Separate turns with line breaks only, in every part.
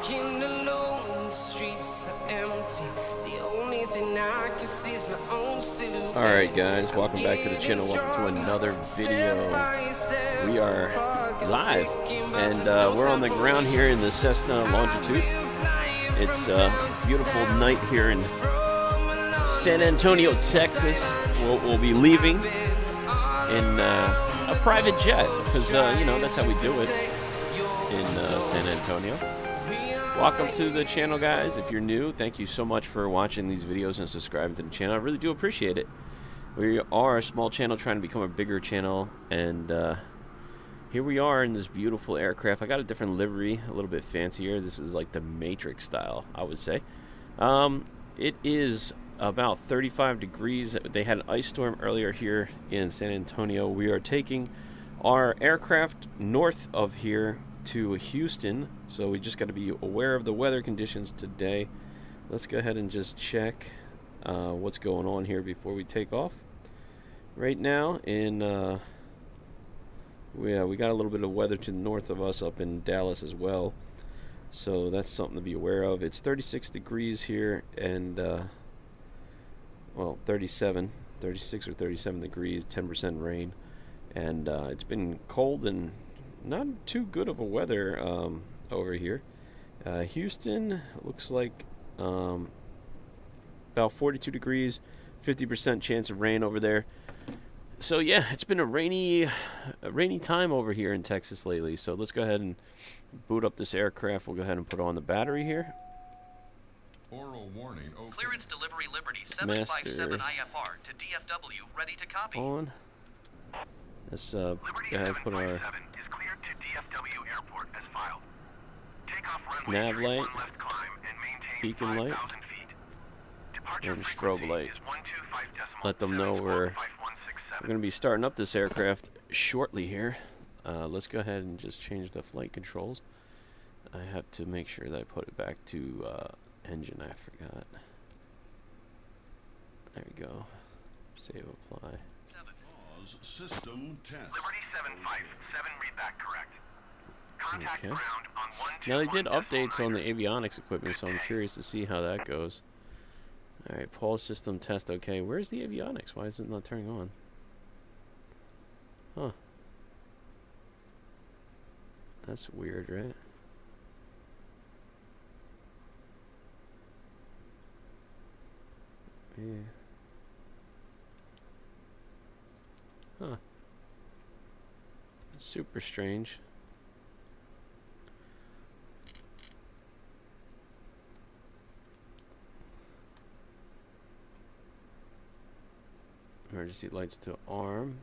Walking alone, the streets are empty. The only thing I can see is my own silhouette.
Alright guys, welcome back to the channel. Welcome to another video. We are live and uh, we're on the ground here in the Cessna Longitude. It's a beautiful night here in San Antonio, Texas. We'll, we'll be leaving in uh, a private jet because, uh, you know, that's how we do it in uh, San Antonio. Welcome to the channel, guys. If you're new, thank you so much for watching these videos and subscribing to the channel. I really do appreciate it. We are a small channel trying to become a bigger channel, and uh, here we are in this beautiful aircraft. I got a different livery, a little bit fancier. This is like the Matrix style, I would say. Um, it is about 35 degrees. They had an ice storm earlier here in San Antonio. We are taking our aircraft north of here to Houston, so we just got to be aware of the weather conditions today. Let's go ahead and just check uh, what's going on here before we take off. Right now, in uh, we, uh, we got a little bit of weather to the north of us up in Dallas as well, so that's something to be aware of. It's 36 degrees here, and uh, well, 37, 36 or 37 degrees, 10% rain, and uh, it's been cold and not too good of a weather um, over here. Uh, Houston looks like um, about 42 degrees, 50% chance of rain over there. So yeah, it's been a rainy, a rainy time over here in Texas lately. So let's go ahead and boot up this aircraft. We'll go ahead and put on the battery here.
Aural warning. Open.
Clearance delivery Liberty 757
Master.
IFR to DFW, ready to copy.
On. Let's uh, go ahead and put our
is cleared to DFW Airport as filed. Takeoff runway
Nav light,
left climb and maintain
beacon light,
5,000 feet. Departure
and strobe light.
is 125 decimal
Let them know we're We're going to be starting up this aircraft shortly here. Uh, let's go ahead and just change the flight controls. I have to make sure that I put it back to uh, engine. I forgot. There we go. Save apply.
System test.
Liberty 757, read that correct. Contact
Okay.
on
Now they did updates on the avionics equipment, so I'm curious to see how that goes. Alright, pause system test. Okay, where's the avionics? Why is it not turning on? Huh. That's weird, right? Yeah. Huh. Super strange. Emergency lights to arm.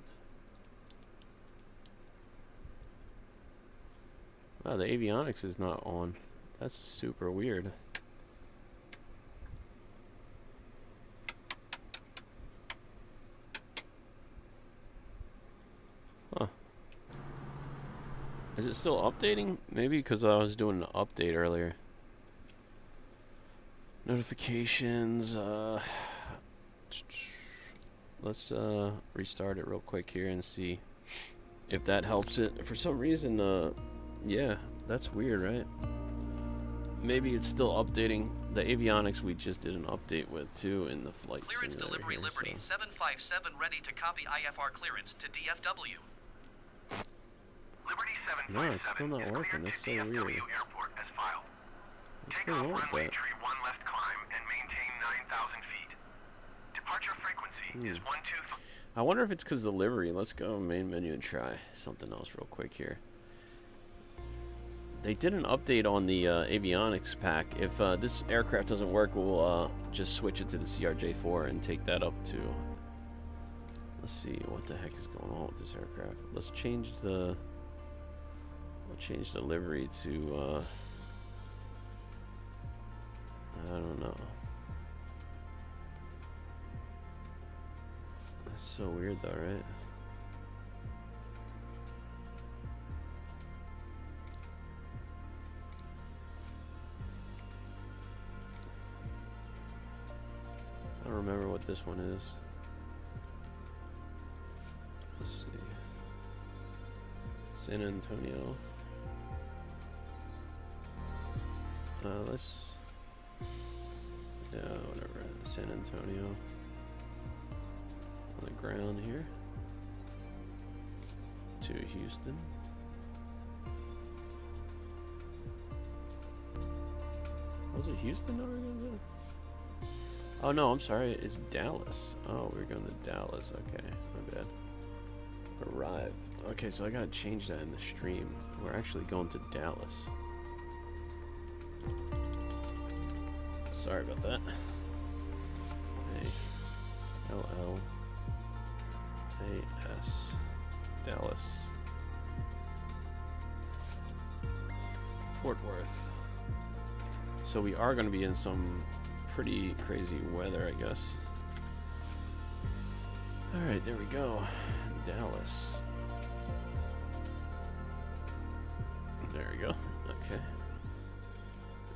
Wow, the avionics is not on. That's super weird. Huh. Is it still updating? Maybe because I was doing an update earlier. Notifications, uh... Let's uh, restart it real quick here and see if that helps it. For some reason, uh, yeah, that's weird, right? Maybe it's still updating the avionics we just did an update with too in the flight
Clearance
simulator
delivery
here,
Liberty
so-
757 ready to copy IFR clearance to DFW.
Liberty
No, it's still not working.
cleared
That's
to
so
DFW
weird.
Airport as filed.
What's
Takeoff
going on with that?
tree 1 left climb and maintain 9,000 feet. Departure frequency is
Hmm. I wonder if it's because the livery. Let's go main menu and try something else real quick here. They did an update on the uh, avionics pack. If uh, this aircraft doesn't work, we'll uh, just switch it to the CRJ4 and take that up to. Let's see what the heck is going on with this aircraft. Let's change the. We'll change the livery to. Uh, I don't know. That's so weird though, right? I don't remember what this one is. Let's see. San Antonio. Uh, let's. Yeah, whatever. San Antonio. On the ground here. To Houston. Was it Houston that we going to? Oh no, I'm sorry. It's Dallas. Oh, we're going to Dallas. Okay, my bad. Arrive. Okay, so I gotta change that in the stream. We're actually going to Dallas. Sorry about that. A L S Dallas Fort Worth. So we are going to be in some pretty crazy weather, I guess. All right, there we go. Dallas. There we go. Okay.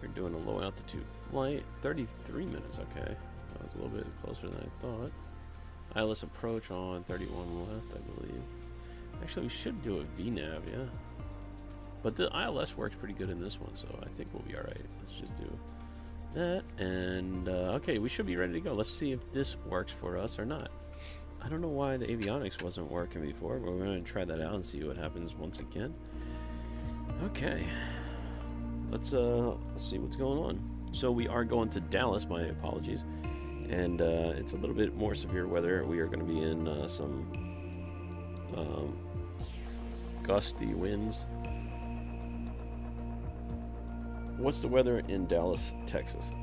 We're doing a low altitude flight. 33 minutes, okay. That was a little bit closer than I thought. ILS approach on 31 left, I believe. Actually, we should do a VNAV, yeah. But the ILS works pretty good in this one, so I think we'll be alright. Let's just do that. And, uh, okay, we should be ready to go. Let's see if this works for us or not. I don't know why the avionics wasn't working before, but we're going to try that out and see what happens once again. Okay. Let's, uh, see what's going on. So we are going to Dallas, my apologies. And uh, it's a little bit more severe weather. We are going to be in uh, some um, gusty winds. What's the weather in Dallas, Texas?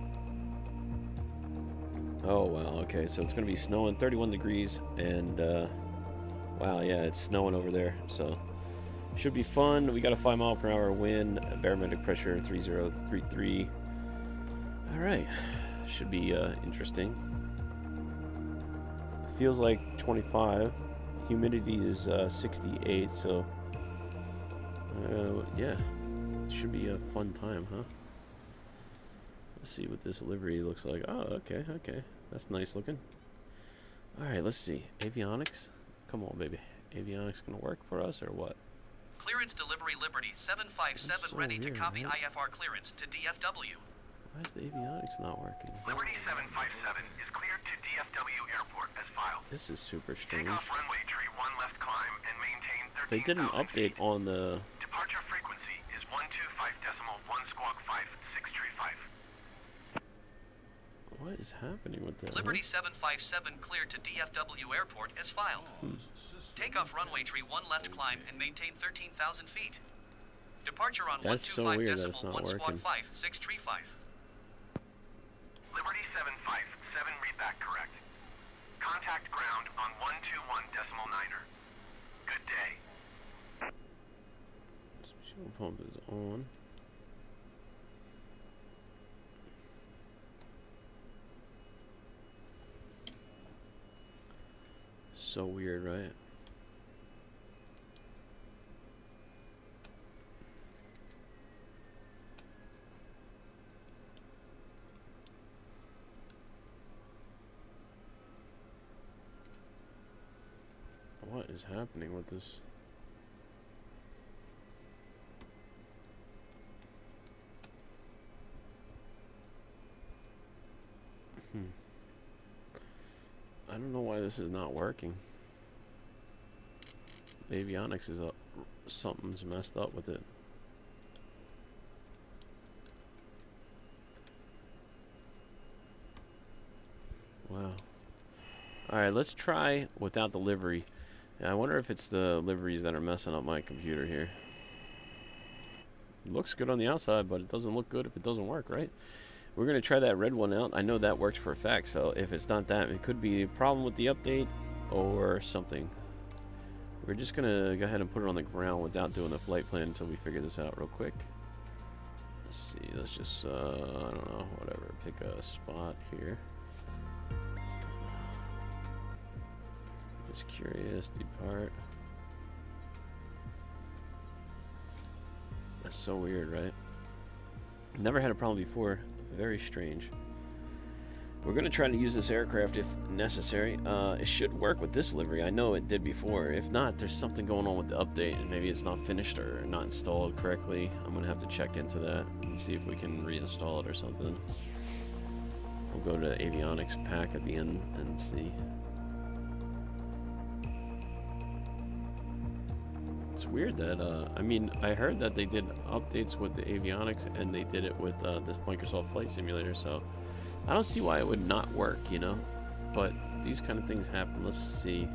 Oh, wow. Okay, so it's going to be snowing 31 degrees. And, uh, wow, yeah, it's snowing over there. So, should be fun. We got a 5 mile per hour wind, barometric pressure 3033. All right, should be uh, interesting. Feels like 25. Humidity is uh, 68, so uh, yeah, should be a fun time, huh? Let's see what this livery looks like. Oh, okay, okay, that's nice looking. All right, let's see. Avionics, come on, baby. Avionics gonna work for us or what?
Clearance Delivery Liberty 757
so
ready to copy
man.
IFR clearance to DFW.
Why is the avionics not working?
Liberty 757 is cleared to DFW Airport as filed.
This is super strange.
Takeoff runway tree 1 left climb and maintain 13,000
They did an update
feet.
on the
Departure frequency is 125 decimal 1 squawk 5 635.
What is happening with that? huh?
Liberty 757 cleared to DFW Airport as filed.
Hmm.
System
Takeoff runway tree 1 left climb and maintain 13,000 feet. Departure on
That's so
125
weird that it's
decimal
not
1 squawk
working.
5 635.
Liberty 757 read back correct. Contact ground on 121 decimal niner. Good day.
Fuel pump is on. So weird, right? What is happening with this? Hmm. I don't know why this is not working. Avionics is up. Something's messed up with it. Wow. Alright, let's try without the livery. Yeah, I wonder if it's the liveries that are messing up my computer here. looks good on the outside, but it doesn't look good if it doesn't work, right? We're going to try that red one out. I know that works for a fact, so if it's not that, it could be a problem with the update or something. We're just going to go ahead and put it on the ground without doing the flight plan until we figure this out real quick. Let's see, let's just, uh, I don't know, whatever, pick a spot here. Just curious, depart. That's so weird, right? Never had a problem before. Very strange. We're going to try to use this aircraft if necessary. Uh, it should work with this livery. I know it did before. If not, there's something going on with the update, and maybe it's not finished or not installed correctly. I'm going to have to check into that and see if we can reinstall it or something. We'll go to avionics pack at the end and see. Weird that, uh, I mean, I heard that they did updates with the avionics and they did it with uh, this Microsoft Flight Simulator, so I don't see why it would not work, you know? But these kind of things happen. Let's see.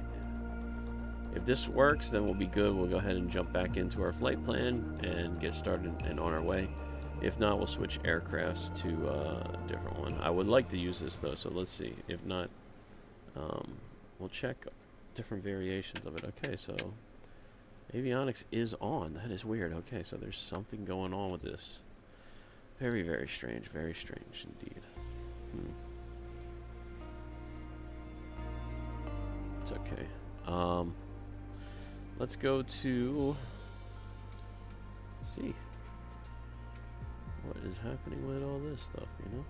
If this works, then we'll be good. We'll go ahead and jump back into our flight plan and get started and on our way. If not, we'll switch aircrafts to uh, a different one. I would like to use this, though, so let's see. If not, um, we'll check different variations of it. Okay, so avionics is on. That is weird. Okay, so there's something going on with this. Very, very strange. Very strange indeed. Hmm. It's okay. Um, let's go to see what is happening with all this stuff, you know?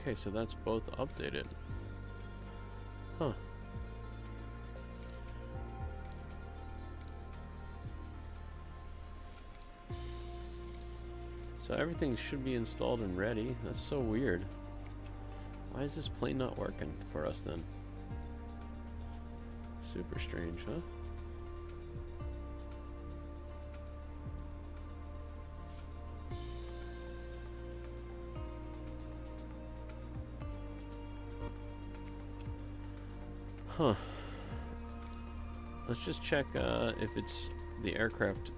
Okay, so that's both updated. Huh. So everything should be installed and ready. That's so weird. Why is this plane not working for us then? Super strange, huh? Huh. Let's just check uh, if it's the aircraft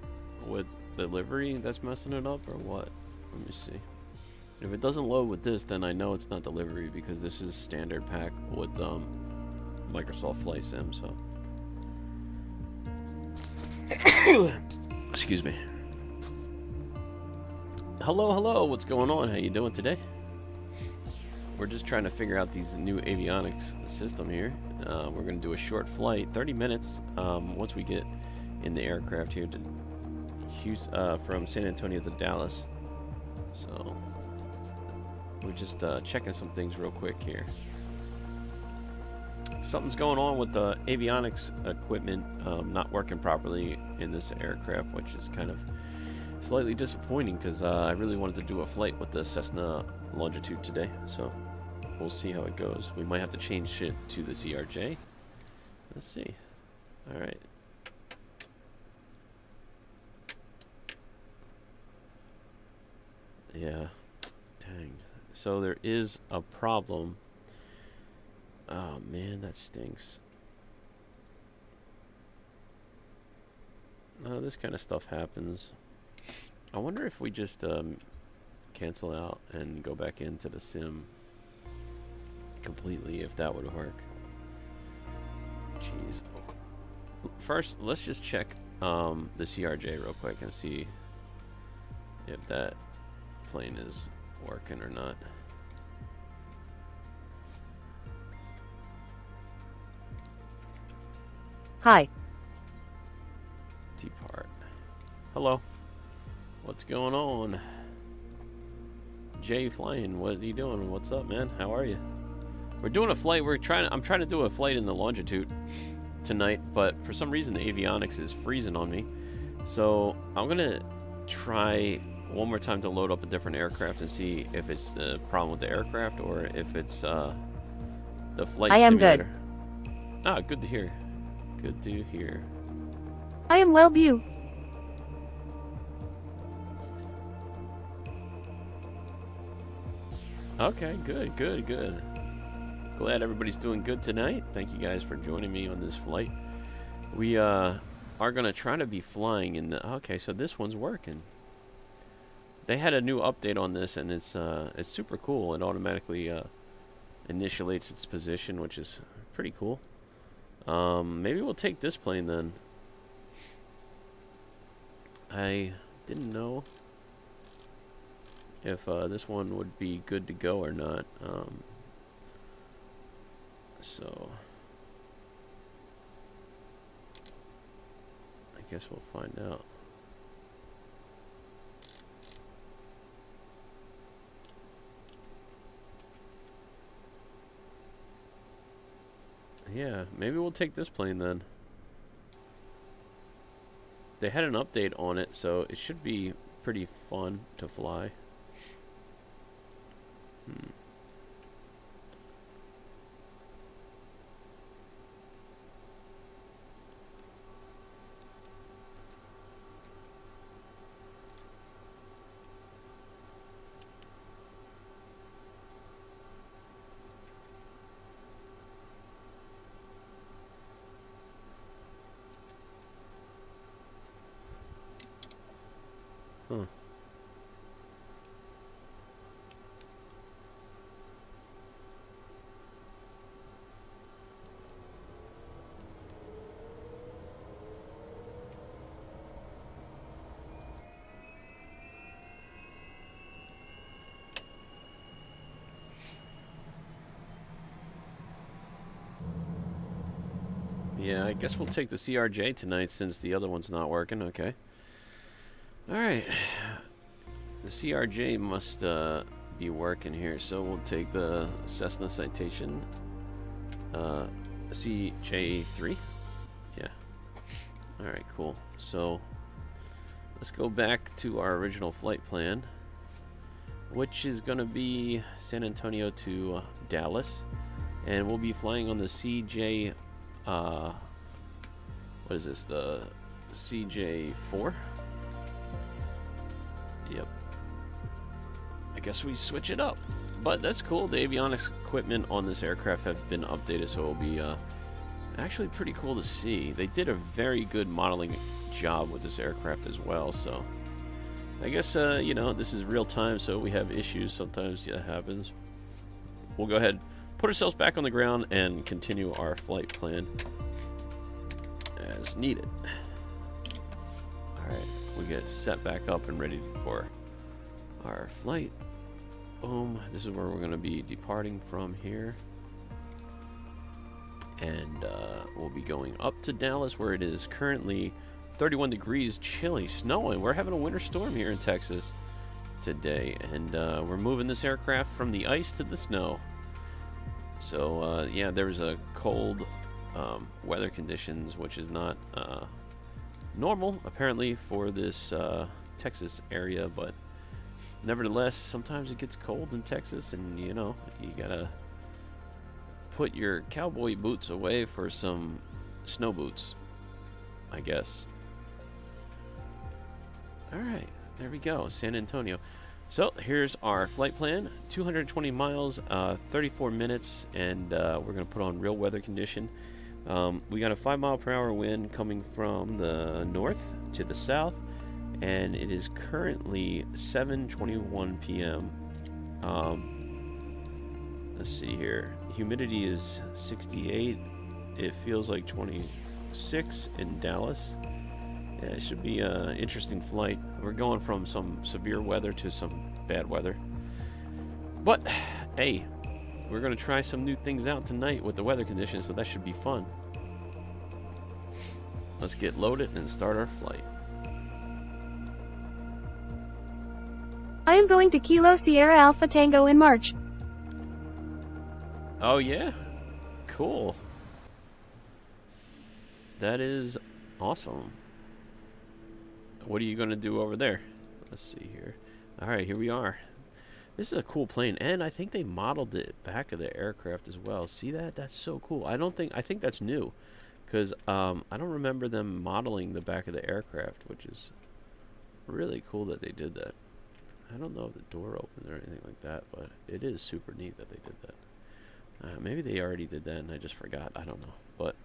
with the livery that's messing it up or what. Let me see. If it doesn't load with this, then I know it's not the livery because this is standard pack with um, Microsoft Flight Sim, so. Excuse me. Hello, hello, what's going on? How you doing today? We're just trying to figure out these new avionics system here. Uh, we're going to do a short flight, 30 minutes, um, once we get in the aircraft here to Houston, uh, from San Antonio to Dallas. So we're just uh, checking some things real quick here. Something's going on with the avionics equipment um, not working properly in this aircraft, which is kind of slightly disappointing because uh, I really wanted to do a flight with the Cessna Longitude today. So we'll see how it goes. We might have to change it to the CRJ. Let's see. All right. Yeah. Dang. So there is a problem. Oh man, that stinks. Uh, this kind of stuff happens. I wonder if we just um, cancel out and go back into the sim completely, if that would work. Jeez. First, let's just check um, the CRJ real quick and see if that plane is working or not.
Hi.
T-part. Hello. What's going on? Jay flying. What are you doing? What's up, man? How are you? We're doing a flight. We're trying. I'm trying to do a flight in the longitude tonight, but for some reason the avionics is freezing on me. So I'm gonna try one more time to load up a different aircraft and see if it's the problem with the aircraft or if it's uh, the flight
I am
good. Ah, good to hear. Good to hear.
I am well view.
Okay, good, good, good. Glad everybody's doing good tonight. Thank you guys for joining me on this flight. We uh, are going to try to be flying in the... Okay, so this one's working. They had a new update on this, and it's uh, it's super cool. It automatically uh, initiates its position, which is pretty cool. Um, maybe we'll take this plane then. I didn't know if uh, this one would be good to go or not. Um, so I guess we'll find out. Yeah, maybe we'll take this plane then. They had an update on it, so it should be pretty fun to fly. Hmm. Huh. Yeah, I guess we'll take the CRJ tonight since the other one's not working. Okay. Alright. The CRJ must uh, be working here, so we'll take the Cessna Citation uh, CJ3. Yeah. Alright, cool. So, let's go back to our original flight plan, which is going to be San Antonio to uh, Dallas. And we'll be flying on the CJ uh, what is this? The CJ4? Guess we switch it up. But that's cool. The avionics equipment on this aircraft have been updated, so it'll be uh, actually pretty cool to see. They did a very good modeling job with this aircraft as well, so I guess, uh, you know, this is real time, so we have issues. Sometimes it happens. We'll go ahead put ourselves back on the ground and continue our flight plan as needed. Alright, we get set back up and ready for our flight. Boom. This is where we're going to be departing from here. And uh, we'll be going up to Dallas where it is currently 31 degrees, chilly, snowing. We're having a winter storm here in Texas today. And uh, we're moving this aircraft from the ice to the snow. So uh, yeah, there's a cold um, weather conditions, which is not uh, normal apparently for this uh, Texas area, but nevertheless, sometimes it gets cold in Texas, and you know you gotta put your cowboy boots away for some snow boots, I guess. All right, there we go, San Antonio. So here's our flight plan 220 miles, uh, 34 minutes, and uh, we're going to put on real weather condition. Um, we got a 5 mile per hour wind coming from the north to the south, and it is currently 7:21 p.m. Um, let's see here. Humidity is 68. It feels like 26 in Dallas. Yeah, it should be an interesting flight. We're going from some severe weather to some bad weather. But, hey, we're going to try some new things out tonight with the weather conditions, so that should be fun. Let's get loaded and start our flight.
Am going to Kilo Sierra Alpha Tango in March.
Oh, yeah? Cool. That is awesome. What are you going to do over there? Let's see here. All right, here we are. This is a cool plane, and I think they modeled it back of the aircraft as well. See that? That's so cool. I don't think I think that's new, because um, I don't remember them modeling the back of the aircraft, which is really cool that they did that. I don't know if the door opened or anything like that, but it is super neat that they did that. Uh, maybe they already did that and I just forgot. I don't know, but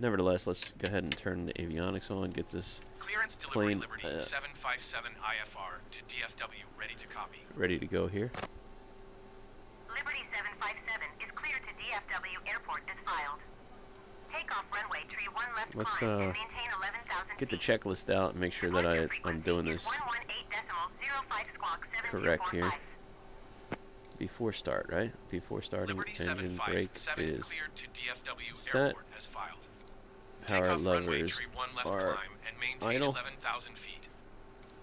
nevertheless, let's go ahead and turn the avionics on, get this
Clearance delivery
Plane,
Liberty
uh,
757 IFR to DFW, ready to copy.
ready to go here.
Liberty 757 is cleared to DFW Airport as filed.
Let's, uh,
and maintain 11,000
Get the checklist out and make sure that I, I'm doing this correct here. before start, right? Before starting,
Liberty
engine
757
brake is
cleared to DFW
set.
Airport as filed.
power
Takeoff runway
levers
tree 1 left
are
climb and maintain
idle.
11,000 feet.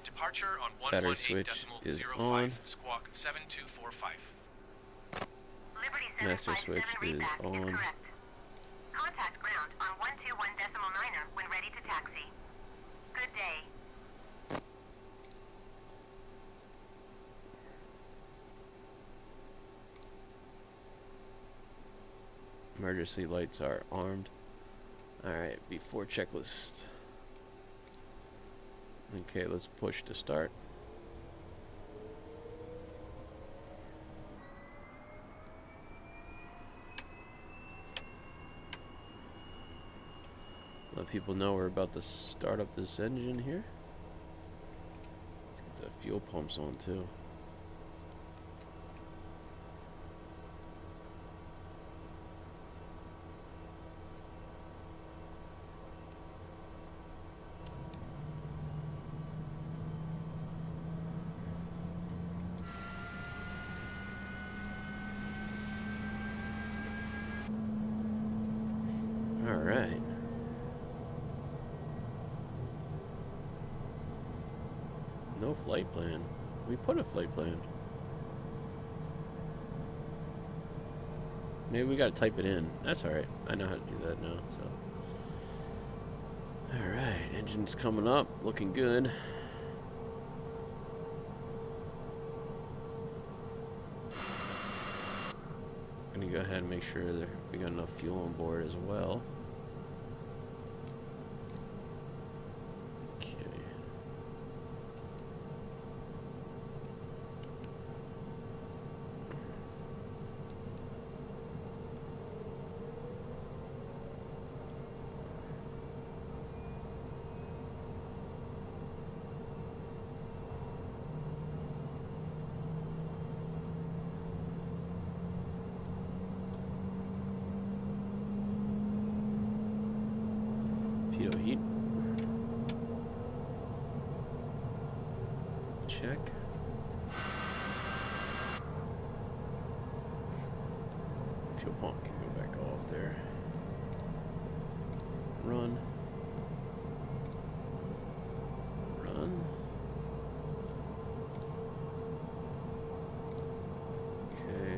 Departure on
Battery switch is
118.05
on.
squawk 7245.
Liberty
Master switch is on.
Contact ground on 121 decimal niner when ready to taxi. Good day.
Emergency lights are armed. Alright, before checklist. Okay, let's push to start. Let people know we're about to start up this engine here. Let's get the fuel pumps on too. All right. Flight plan. We put a flight plan. Maybe we gotta type it in. That's alright. I know how to do that now, so. Alright, engine's coming up, looking good. Gonna go ahead and make sure that we got enough fuel on board as well. Okay. Pitot heat. Check. Fuel pump can go back off there. Run. Run. Okay.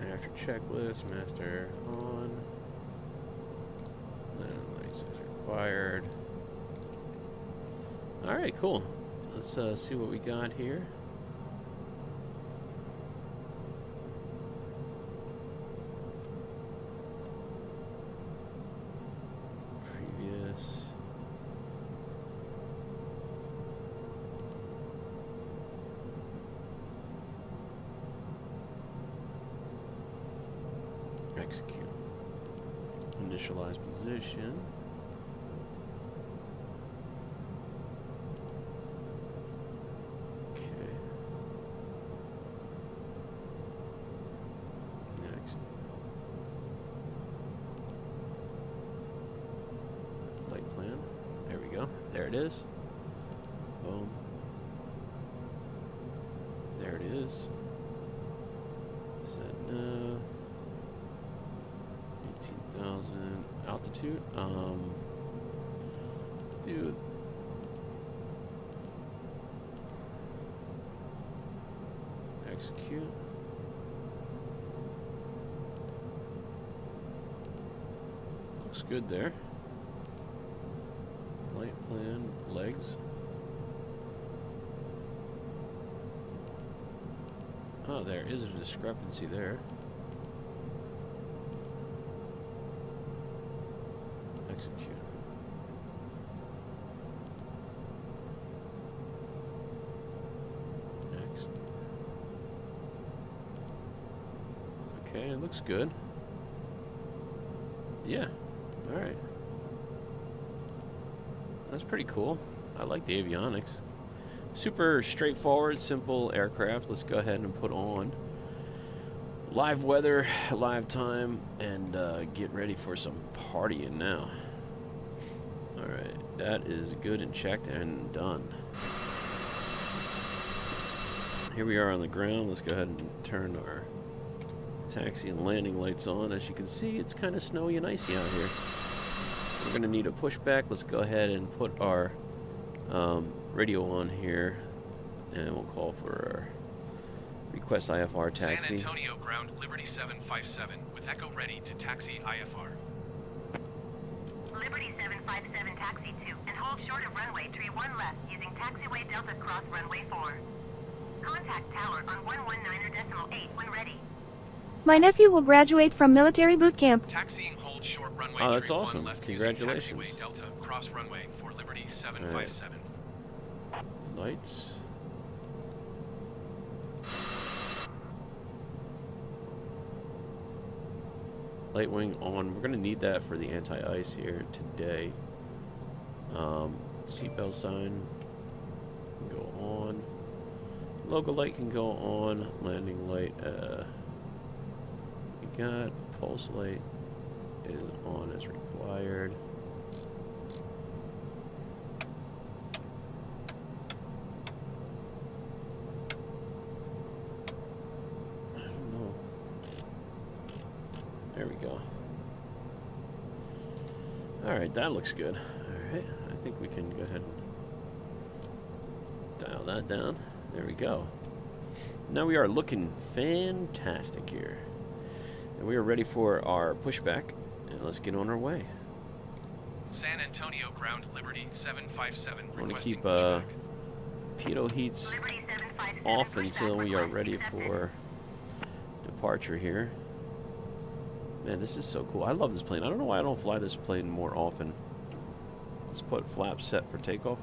And after checklist, master on. License required. Alright, cool. Let's uh, see what we got here. Previous. Execute. Initialize position. Okay. Next. Flight plan. There we There it is. Boom. There it is. Set no. 18,000 altitude. Um, dude. Execute. Looks good there. Flight plan, legs. Oh, there is a discrepancy there. Execute. Next. Okay, it looks good. Yeah. Alright. That's pretty cool. I like the avionics. Super straightforward, simple aircraft. Let's go ahead and put on live weather, live time, and uh, get ready for some partying now. Alright, that is good and checked and done. here we are on the ground. Let's go ahead and turn our taxi and landing lights on. As you can see, it's kind of snowy and icy out here. We're going to need a pushback. Let's go ahead and put our um, radio on here, and we'll call for our request IFR taxi. San.
Antonio ground Liberty 757 with Echo ready to taxi IFR.
Liberty 757 taxi 2 and hold short of runway tree 1 left using taxiway Delta Cross runway 4. Contact tower on 119.8 when ready.
My nephew will graduate from military boot camp.
Taxiing hold short runway
Oh, that's awesome.
left
Congratulations.
taxiway Delta Cross runway for Liberty 757.
Lights. Light wing on. We're going to need that for the anti-ice here today. Um, seatbelt sign can go on. Logo light can go on. Landing light. Uh, we got pulse light is on as required. I don't know. There we go. Alright, that looks good. Alright, I think we can go ahead and dial that down. There we go. Now we are looking fantastic here. And we are ready for our pushback. And let's get on our way.
San Antonio ground Liberty 757
I want to keep uh,
pushback.
pitot heats off until we are ready for departure here. Man, this is so cool. I love this plane. I don't know why I don't fly this plane more often. Let's put flaps set for takeoff.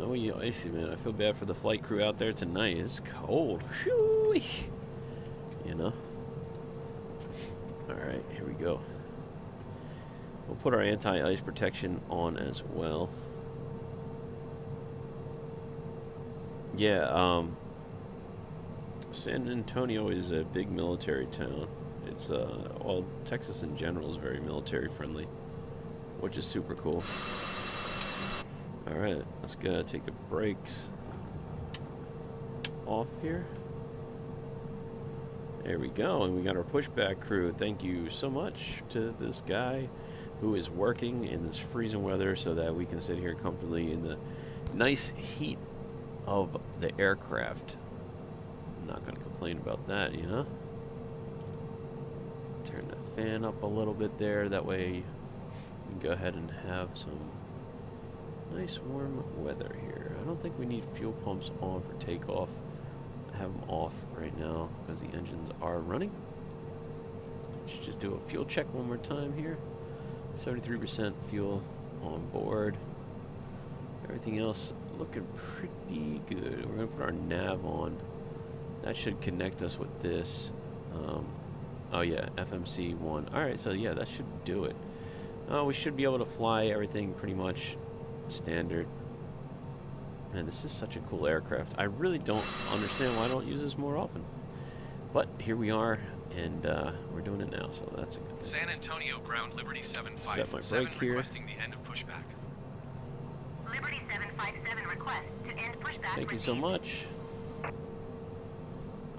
Snowy, man. I feel bad for the flight crew out there tonight. It's cold. Whew. You know? Alright, here we go. We'll put our anti-ice protection on as well. Yeah, um, San Antonio is a big military town. It's, uh, well, Texas in general is very military friendly, which is super cool. Alright, let's go take the brakes off here. There we go, and we got our pushback crew. Thank you so much to this guy who is working in this freezing weather so that we can sit here comfortably in the nice heat of the aircraft. I'm not going to complain about that, you know? Turn the fan up a little bit there, that way we can go ahead and have some nice warm weather here. I don't think we need fuel pumps on for takeoff. I have them off right now because the engines are running. Let's just do a fuel check one more time here. 73% fuel on board. Everything else looking pretty good. We're going to put our nav on. That should connect us with this. Um, oh yeah, FMC 1. Alright, so yeah, that should do it. Uh, we should be able to fly everything pretty much standard. Man, this is such a cool aircraft. I really don't understand why I don't use this more often. But here we are, and uh, we're doing it now, so that's a good thing.
San Antonio ground Liberty
Set my
757
brake here.
requesting the end of pushback.
Liberty 757 request to end pushback
Thank you so much.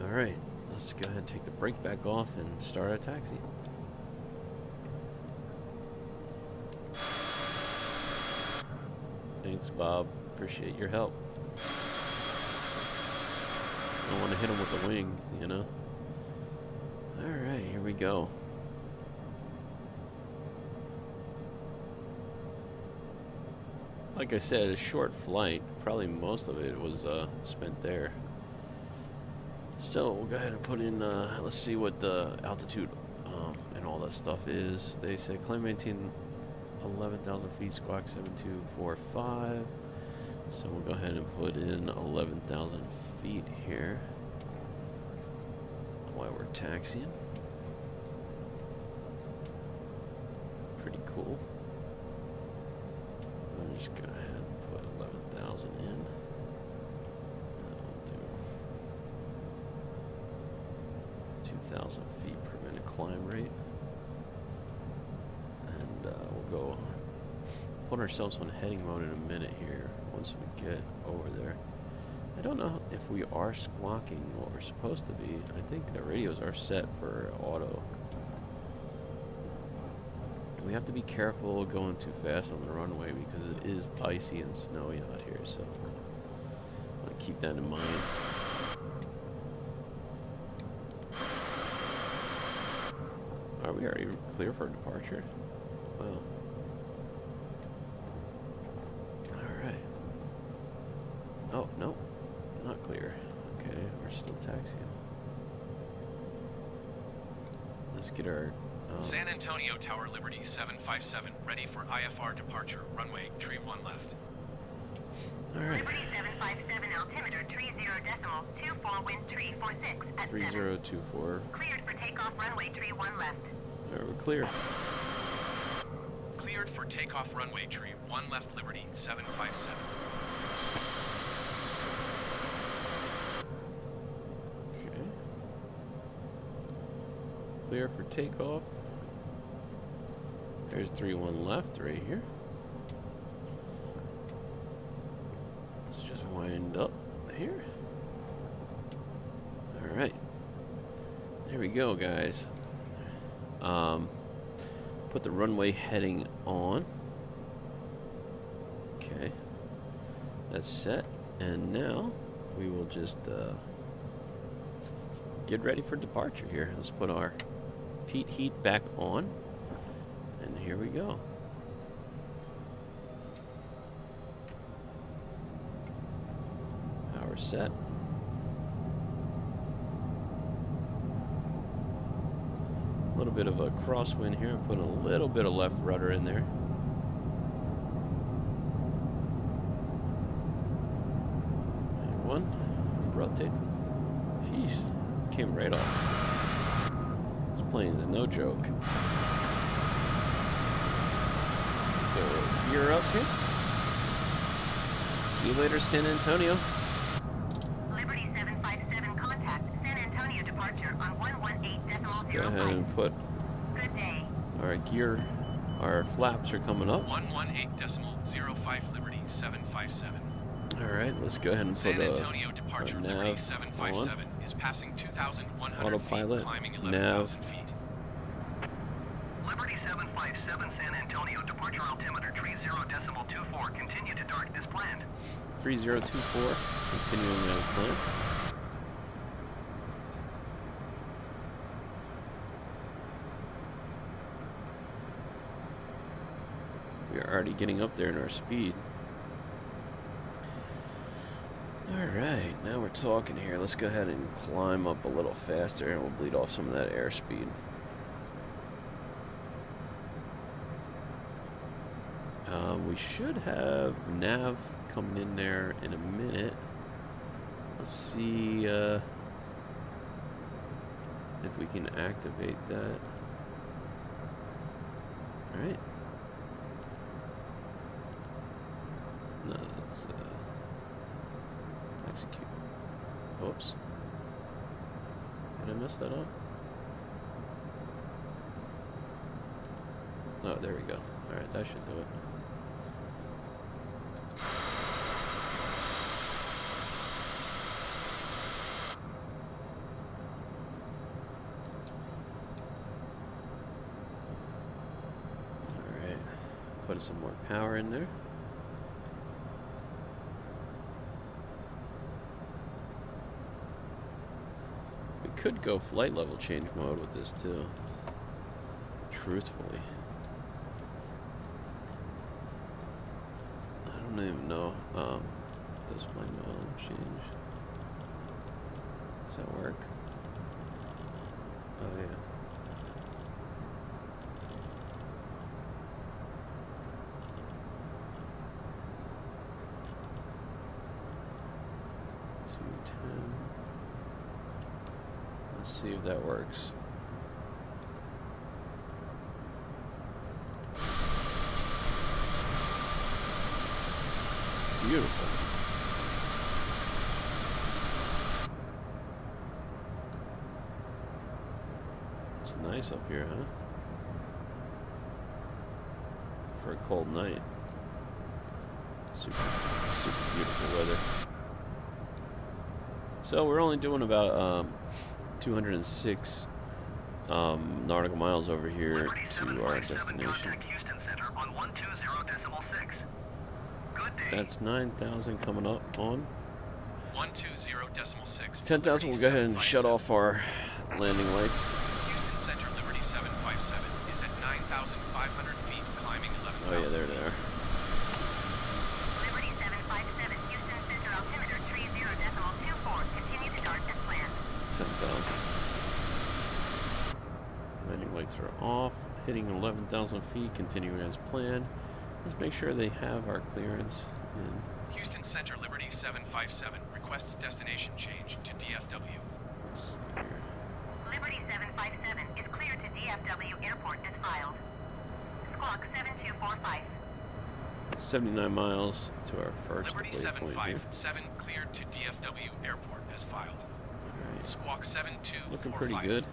Alright, let's go ahead and take the brake back off and start our taxi. Thanks, Bob. Appreciate your help. I don't want to hit him with the wing, you know? Alright, here we go. Like I said, a short flight. Probably most of it was uh, spent there. So we'll go ahead and put in, uh, let's see what the altitude um, and all that stuff is. They say climb maintain 11,000 feet, squawk 7245. So we'll go ahead and put in 11,000 feet here while we're taxiing. Pretty cool. I'll just go ahead and put 11,000 in. Do 2,000 feet per minute climb rate. And uh, we'll go put ourselves on heading mode in a minute here once we get over there. I don't know if we are squawking what we're supposed to be. I think the radios are set for auto. We have to be careful going too fast on the runway because it is icy and snowy out here, so I want to keep that in mind. Are we already clear for departure? Wow. Alright. Oh, no. Not clear. Okay, we're still taxiing. Let's get our... Um,
San Antonio Tower Liberty 757, ready for IFR departure, runway, tree 1 left.
Alright.
Liberty 757 altimeter tree 0 decimal 24 wind tree 46 at 7.
3024.
Cleared for takeoff runway tree 1 left.
Alright, we're clear.
Cleared for takeoff runway, tree 1 left Liberty 757.
Okay. Clear for takeoff. There's 3-1 left right here. Let's just wind up here. Alright. There we go, guys. Um, put the runway heading on. Okay. That's set. And now we will just uh, get ready for departure here. Let's put our pitot heat back on. Here we go. Power set. A little bit of a crosswind here. I'm putting a little bit of left rudder in there. And one. Rotate. Jeez. Came right off. This plane is no joke. Go gear up here. See you later, San Antonio.
Liberty 757 contact San Antonio departure on 118.05.
Go ahead and put
Good day.
our gear, our flaps are coming up.
118.05 Liberty 757.
All right, let's go ahead and put
San
a,
Antonio departure
our
Liberty
nav
757 is passing 2,100
Autopilot,
feet, climbing
nav.
11,000 feet.
3024, continuing as planned. We are already getting up there in our speed. Alright, now we're talking here. Let's go ahead and climb up a little faster and we'll bleed off some of that airspeed. Um, we should have nav coming in there in a minute. Let's see uh, if we can activate that. Alright. No, that's uh, execute. Oops. Did I mess that up? Oh, there we go. Alright, that should do it. Alright, put some more power in there. We could go flight level change mode with this too. Truthfully. I don't even know. Um, does flight mode change? Does that work? Oh yeah. Two ten. Let's see if that works. Beautiful. It's nice up here, huh? For a cold night. Super, super beautiful weather. So we're only doing about um, 206 um, nautical miles over here to our destination.
Houston Center on 120.6.
That's 9,000 coming up on.
120.6.
10,000, we'll go ahead and shut off our landing lights.
Houston Center Liberty 757 is at 9,500 feet, climbing 11,000.
Oh yeah, there they are.
Liberty 757, Houston Center altimeter 30.24. Continue to dart as planned.
10,000. Landing lights are off. Hitting 11,000 feet. Continue as planned. Let's make sure they have our clearance. And
Houston Center Liberty 757 requests destination change to DFW.
let's see here.
Liberty 757 is cleared to DFW Airport as filed. Squawk 7245.
79 miles to our first
Liberty
waypoint here.
757 cleared to DFW Airport as filed.
Alright,
Squawk 7245.
Looking pretty good.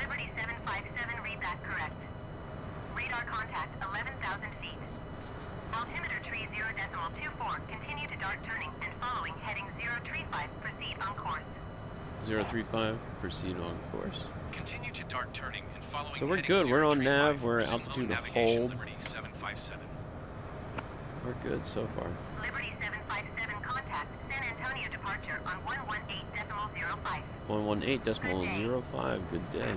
Liberty 757, read that correct. Radar contact 11,000 feet. Altimeter tree 0.24. Continue to dart turning and following heading 035. Proceed on course.
035. Proceed on course.
Continue to dart turning and following
So we're good. We're on nav. We're
resume
altitude
navigation,
hold.
Liberty 757.
We're good so far.
Liberty 757, contact San Antonio departure on 118.05.
118 decimal zero five. Good day.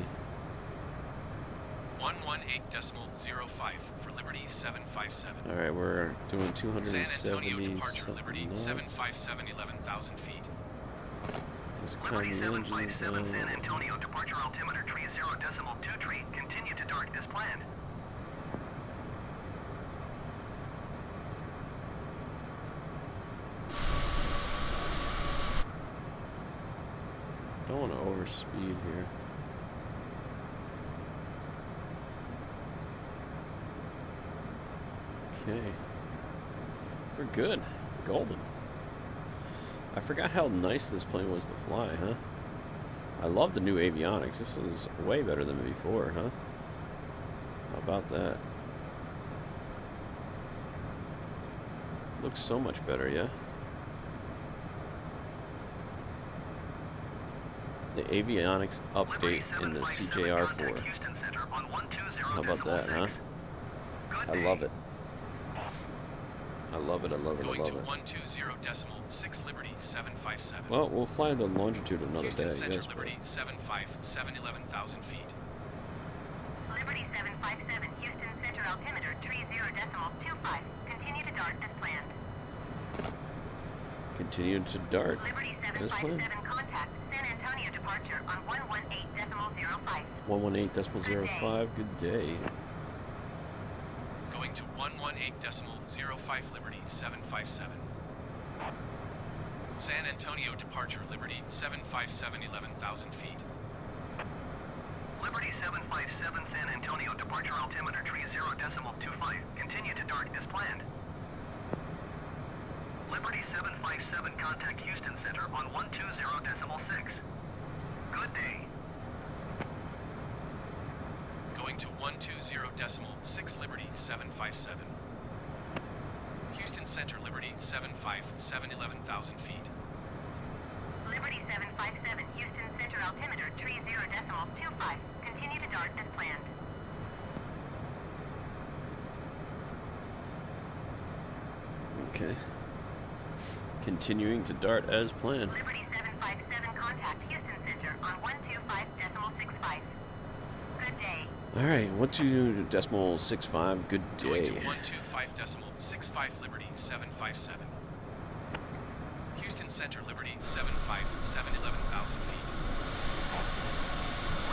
118.05 for Liberty 757.
Alright, we're doing 270
San Antonio
270
departure Liberty
something knots.
757 11,000 feet.
Let's calm
Liberty
the engine
757 San
down.
Antonio departure altimeter tree 0.2 tree. Continue to dart as planned.
Don't want to overspeed here. Okay. We're good. Golden. I forgot how nice this plane was to fly, huh? I love the new avionics. This is way better than before, huh? How about that? Looks so much better, yeah? The avionics update in the CJR4.
contact Houston Center on 120.6.
How about that, huh? I love it. I love it, I love it, I
Going
love
to
it.
120 decimal 6 Liberty 757.
Well, we'll fly the longitude another
Houston
day, I
Center
guess. but-
Liberty 757 11,000 feet.
Liberty 757, Houston Center altimeter tree 0.25. Continue to dart as planned.
Continue to dart.
Liberty
As planned.
757, contact San Antonio departure on 118.05.
118 decimal zero five. Good day.
Going to 118 decimal 05 Liberty 757. San Antonio departure Liberty 757 11,000 feet.
Liberty 757 San Antonio departure altimeter tree 0.25. Continue to dart as planned. Liberty 757 contact Houston Center on 120.6. Good day.
Going to 120 decimal 6 Liberty 757. Houston Center Liberty 757 11,000 feet.
Liberty 757, Houston Center altimeter tree 0.25. Continue to dart as planned.
Okay. Continuing to dart as planned.
Liberty 757, contact Houston Center on 125.65. Good day.
All right, one two decimal six five. Good day.
125 decimal 65 Liberty 757. Houston Center Liberty 757 11,000 feet.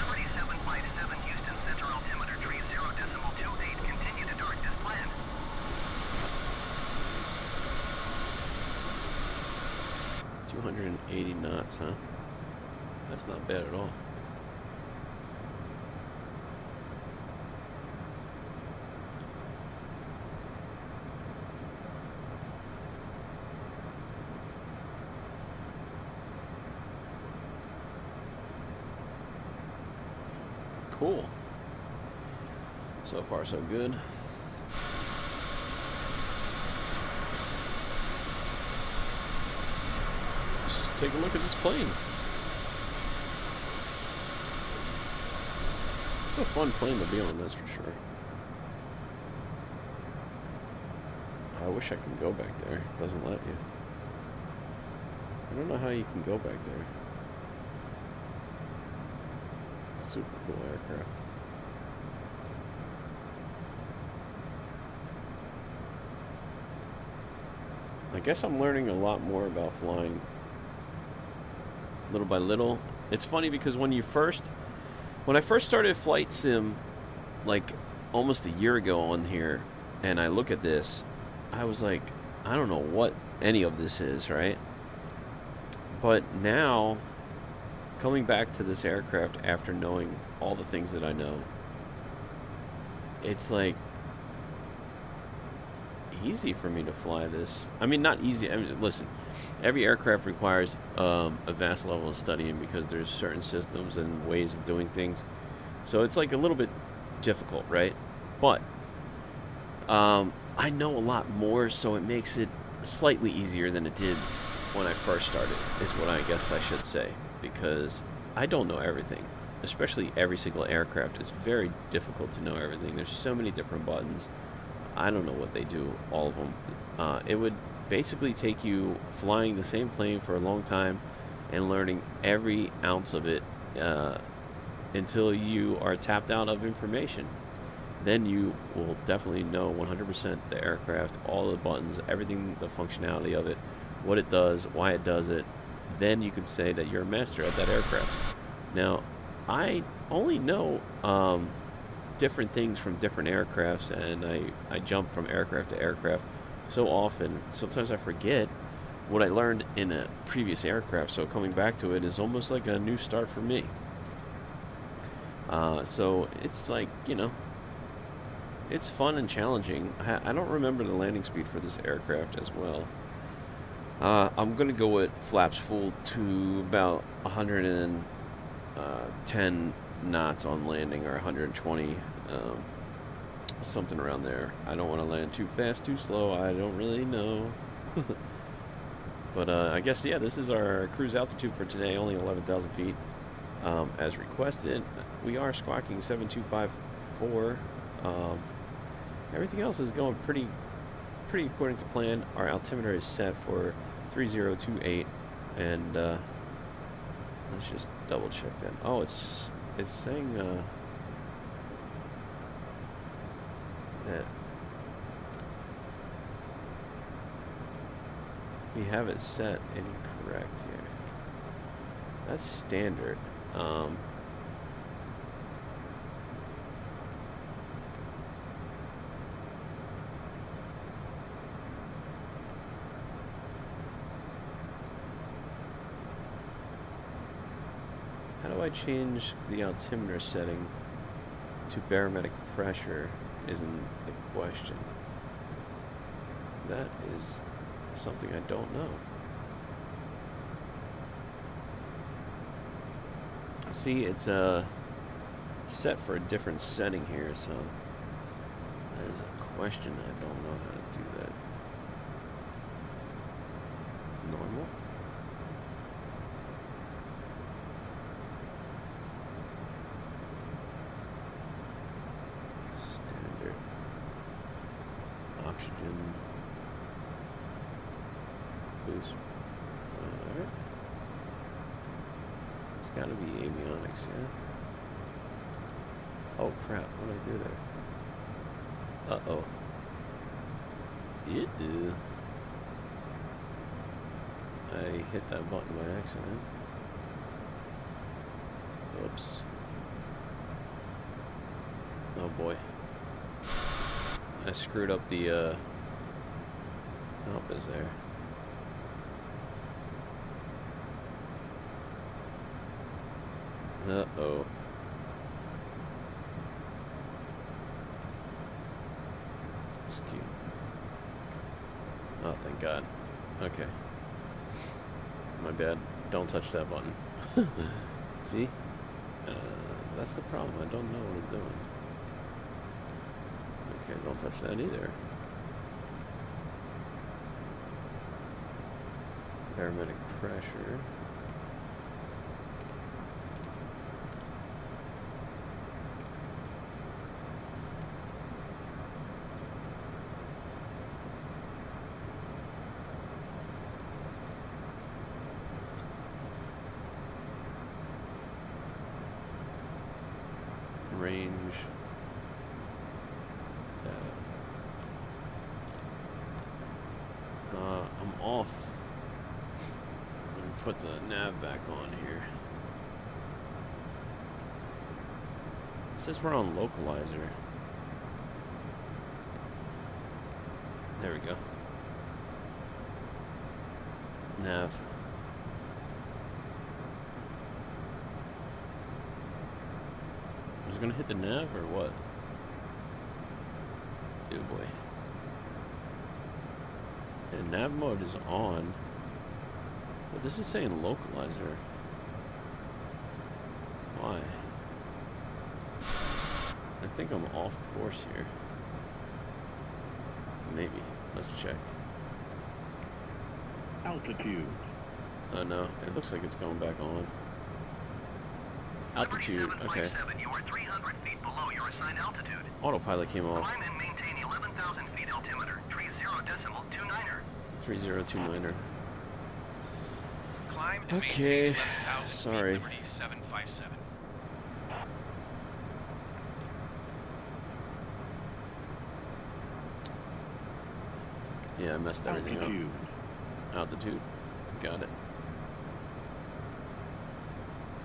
Liberty 757 Houston Center altimeter tree 0.28. Continue to dart as planned.
Two hundred and eighty knots, huh? That's not bad at all. far, so good. Let's just take a look at this plane. It's a fun plane to be on, that's for sure. I wish I could go back there. It doesn't let you. I don't know how you can go back there. Super cool aircraft. I guess I'm learning a lot more about flying little by little. It's funny because when you first, when I first started Flight Sim, like almost a year ago on here, and I look at this, I was like, I don't know what any of this is, right? But now, coming back to this aircraft after knowing all the things that I know, it's like easy for me to fly this. I mean, not easy. I mean, listen, every aircraft requires um, a vast level of studying because there's certain systems and ways of doing things. So it's like a little bit difficult, right? But um, I know a lot more, so it makes it slightly easier than it did when I first started, is what I guess I should say. Because I don't know everything, especially every single aircraft. It's very difficult to know everything. There's so many different buttons. I don't know what they do, all of them. Uh, it would basically take you flying the same plane for a long time and learning every ounce of it uh, until you are tapped out of information. Then you will definitely know 100% the aircraft, all the buttons, everything, the functionality of it, what it does, why it does it. Then you can say that you're a master at that aircraft. Now, I only know um, different things from different aircrafts, and I, I jump from aircraft to aircraft so often. Sometimes I forget what I learned in a previous aircraft, so coming back to it is almost like a new start for me. Uh, so it's like, you know, it's fun and challenging. I, I don't remember the landing speed for this aircraft as well. Uh, I'm going to go with flaps full to about 110 uh, knots on landing or 120, um, something around there. I don't want to land too fast, too slow. I don't really know. but uh, I guess, yeah, this is our cruise altitude for today, only 11,000 feet. Um, as requested, we are squawking 7254. Um, everything else is going pretty pretty according to plan. Our altimeter is set for 3028 and uh, let's just double check that. Oh, it's it's saying uh, that we have it set incorrect here. That's standard. Um, How do I change the altimeter setting to barometric pressure isn't the question. That is something I don't know. See, it's uh, set for a different setting here, so that is a question. I don't know how to do that. Normal? Standard. Oxygen. Boost. Alright. It's gotta be avionics, yeah? Oh crap, what did I do there? Uh-oh. Yeah. I hit that button by accident. Oops. Oh boy. I screwed up the uh, compass there. Uh-oh. Excuse Oh, thank God. Okay. My bad. Don't touch that button. See? Uh, that's the problem. I don't know what I'm doing. Okay, don't touch that either. Paramedic pressure. Range. Data. Uh, I'm off. Let me put the nav back on here. It says we're on localizer. There we go. Nav. Is it gonna hit the nav or what? Oh boy. And nav mode is on. But this is saying localizer. Why? I think I'm off course here. Maybe. Let's check.
Altitude.
Oh no, it looks like it's going back on. Altitude, okay.
you are 300 feet below your assigned altitude.
Autopilot came off.
Climb and maintain 11,000 feet altimeter. Tree 0 decimal 29er.
3029er.
Climb and
Okay,
maintain 11,000 feet,
sorry.
Liberty 757.
Yeah, I messed everything
Altitude.
up. Altitude. Got it.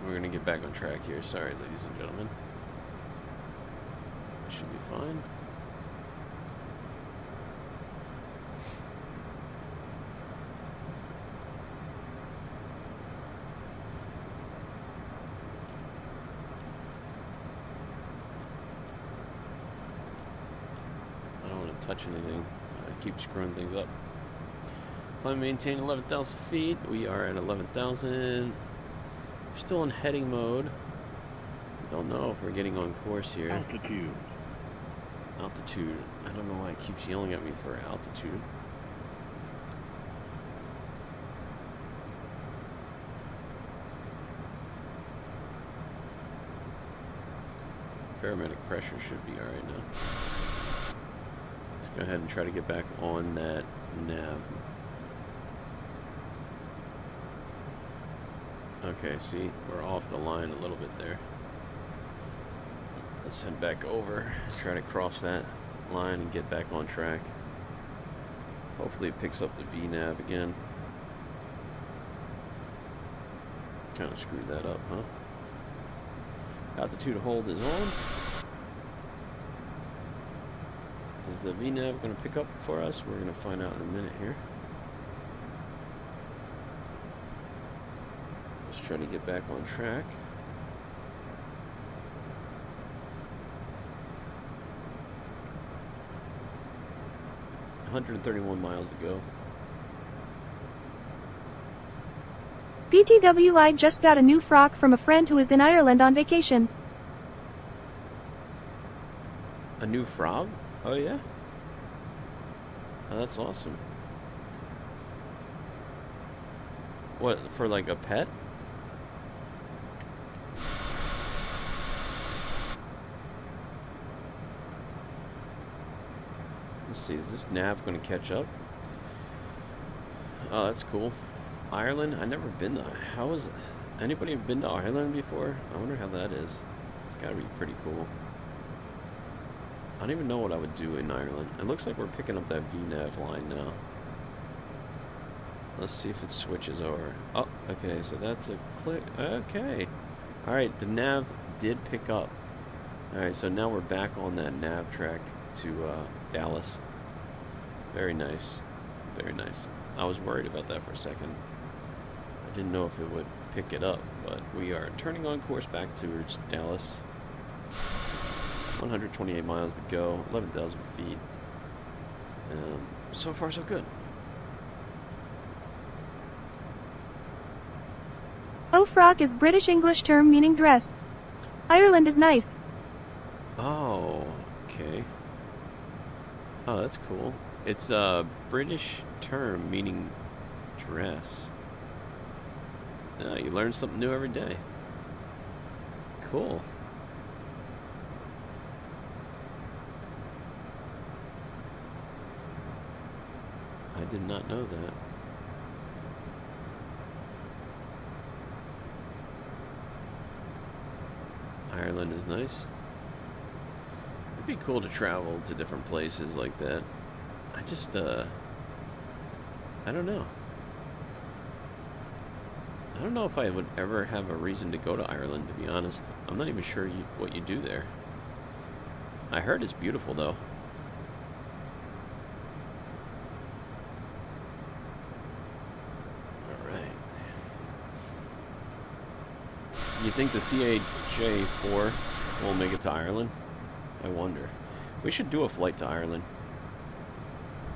We're gonna get back on track here. Sorry, ladies and gentlemen. Should be fine. I don't want to touch anything. Keep screwing things up. Climb maintain 11,000 feet. We are at 11,000. We're still in heading mode. Don't know if we're getting on course here.
Altitude.
Altitude. I don't know why it keeps yelling at me for altitude. Paramedic pressure should be alright now. Go ahead and try to get back on that nav. Okay, see, we're off the line a little bit there. Let's head back over, try to cross that line and get back on track. Hopefully it picks up the VNAV again. Kind of screwed that up, huh? Altitude hold is on. Is the VNAV going to pick up for us? We're going to find out in a minute here. Let's try to get back on track. Hundred and thirty-one miles to go.
BTW I just got a new frock from a friend who is in Ireland on vacation.
A new frog? Oh yeah. Oh, that's awesome. What for? Like a pet? Let's see. Is this nav going to catch up? Oh, that's cool. Ireland? I never been to. How is? Anybody been to Ireland before? I wonder how that is. It's got to be pretty cool. I don't even know what I would do in Ireland. It looks like we're picking up that VNAV line now. Let's see if it switches over. Oh, okay, so that's a click. Okay. Alright, the nav did pick up. Alright, so now we're back on that nav track to uh, Dallas. Very nice. Very nice. I was worried about that for a second. I didn't know if it would pick it up, but we are turning on course back towards Dallas. 128 miles to go, 11,000 feet. Um, so far, so good.
Oh frock is British English term meaning dress. Ireland is nice.
Oh, okay. Oh, that's cool. It's a British term meaning dress. Yeah, you learn something new every day. Cool. I did not know that. Ireland is nice. It'd be cool to travel to different places like that. I just, uh, I don't know. I don't know if I would ever have a reason to go to Ireland, to be honest. I'm not even sure you, what you do there. I heard it's beautiful, though. Alright. You think the CJ4 will make it to Ireland? I wonder. We should do a flight to Ireland.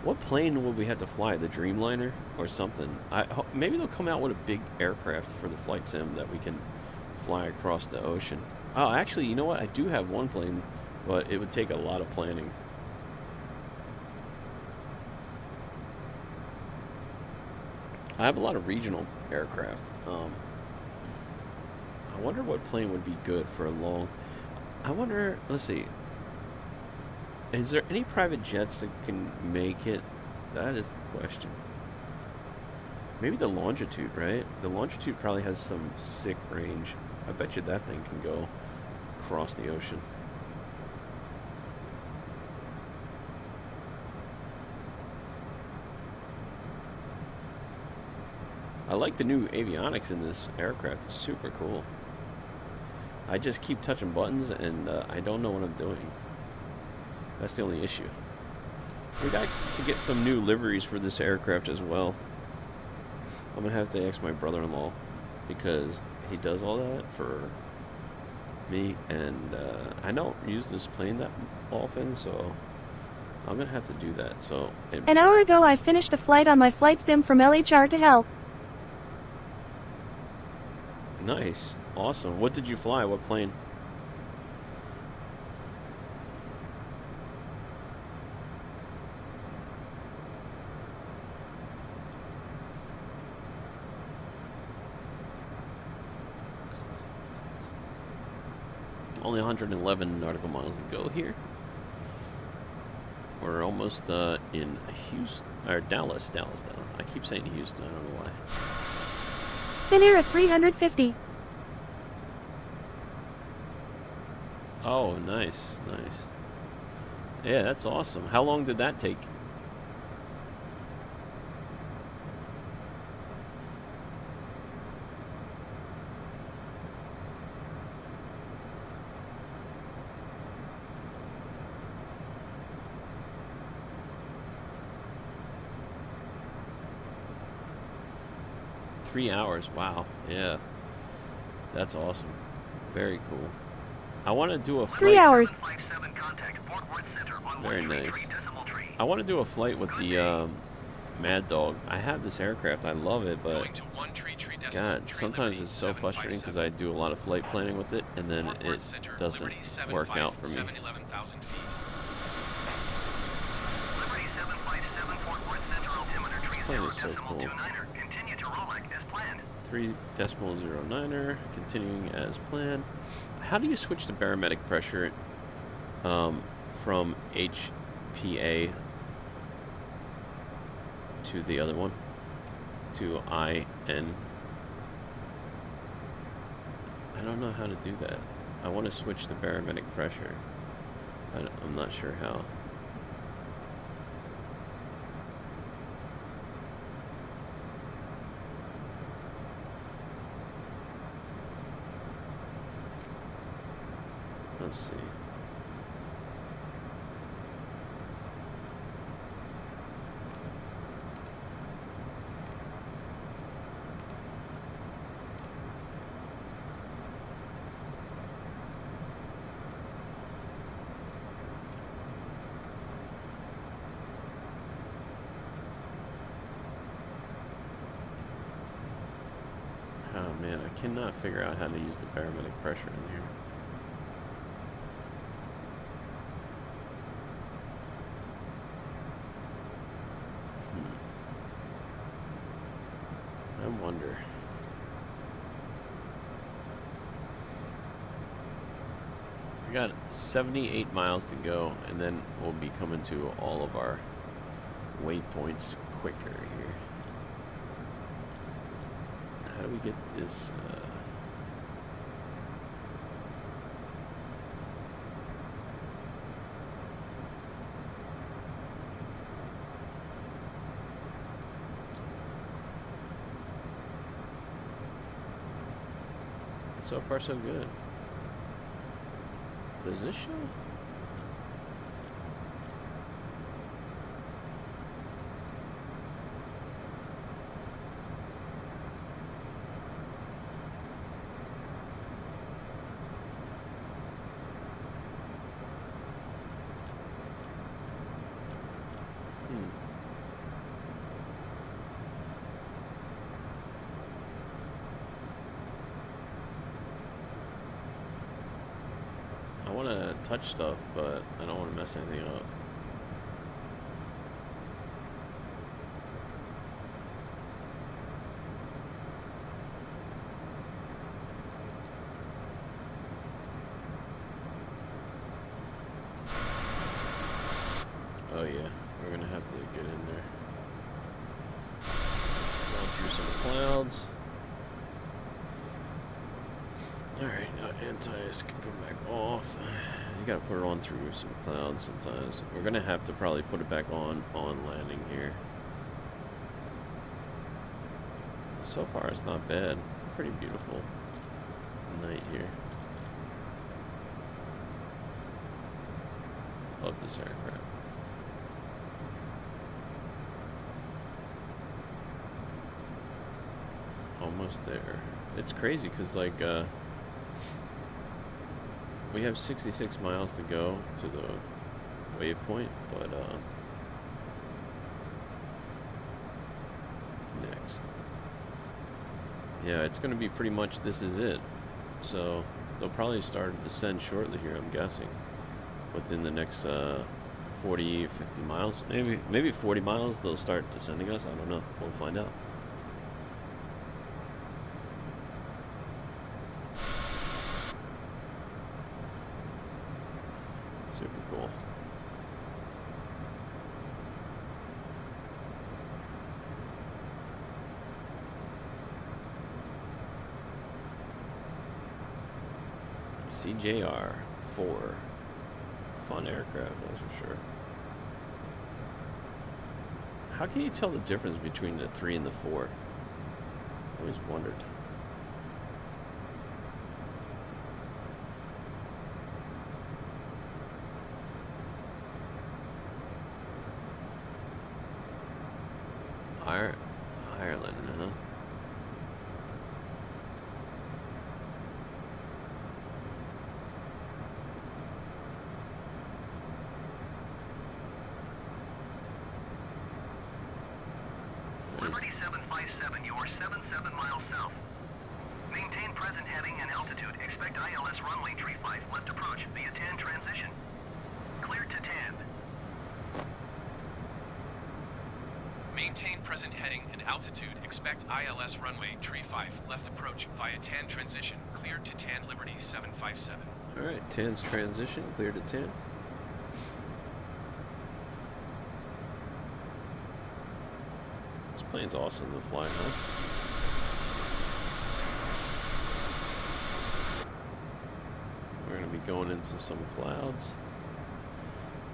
What plane would we have to fly? The Dreamliner or something? I maybe they'll come out with a big aircraft for the flight sim that we can fly across the ocean. Oh, actually, you know what? I do have one plane, but it would take a lot of planning. I have a lot of regional aircraft. Um, I wonder what plane would be good for a long. I wonder. Let's see. Is there any private jets that can make it? That is the question. Maybe the longitude, right? The longitude probably has some sick range. I bet you that thing can go across the ocean. I like the new avionics in this aircraft. It's super cool. I just keep touching buttons and uh, I don't know what I'm doing. That's the only issue. We got to get some new liveries for this aircraft as well. I'm gonna have to ask my brother-in-law because he does all that for me, and uh, I don't use this plane that often, so I'm gonna have to do that. So
An hour ago I finished a flight on my flight sim from LHR to Hell.
Nice, awesome. What did you fly? What plane? Only 111 nautical miles to go here. We're almost uh, in Houston, or Dallas, Dallas, Dallas. I keep saying Houston, I don't know why.
At 350.
Oh, nice, nice. Yeah, that's awesome. How long did that take? Three hours. Wow. Yeah. That's awesome. Very cool. I want to do a flight.
Three hours.
57 contact Fort Worth Center on
Very nice. I want to do a flight with the um, Mad Dog. I have this aircraft. I love it, but
Going to one tree tree decimal.
God, sometimes it's so frustrating because I do a lot of flight planning with it, and then it doesn't work out for me.
757, 11,000 feet.
Liberty 757 Fort Worth Center altimeter tree
plane is so cool.
29er. Continue to roll like as planned.
Three decimal zero niner, continuing as planned. How do you switch the barometric pressure um, from HPA to the other one? To IN? I don't know how to do that. I want to switch the barometric pressure. I, am not sure how. cannot figure out how to use the paramedic pressure in here. Hmm. I wonder. We got 78 miles to go, and then we'll be coming to all of our waypoints quicker here. How do we get this? Uh far, so good. Does this show? Hmm. I want to touch stuff, but I don't want to mess anything up. Oh yeah, we're gonna have to get in there. Going through some clouds. Alright, now anti-ice can come back off. You gotta through some clouds sometimes. We're gonna have to probably put it back on on landing here. So far it's not bad. Pretty beautiful night here. Love this aircraft. Almost there. It's crazy because like uh we have 66 miles to go to the waypoint, but uh, next. Yeah, it's going to be pretty much this is it. So they'll probably start to descend shortly here, I'm guessing, within the next uh, 40, 50 miles. Maybe, maybe 40 miles they'll start descending us. I don't know. We'll find out. Super cool. CJR 4. Fun aircraft, that's for sure. How can you tell the difference between the 3 and the 4? Always wondered. Ir Ireland, huh? What is-
Liberty 757, you are 77 miles south. Maintain present heading and altitude. Expect ILS runway tree 5, left approach, via TAN transition. Clear to TAN.
Maintain present heading and altitude. ILS runway tree 5 left approach via TAN transition. Cleared to TAN Liberty 757.
Alright, 10's transition, cleared to TAN. This plane's awesome to fly, huh? We're gonna be going into some clouds.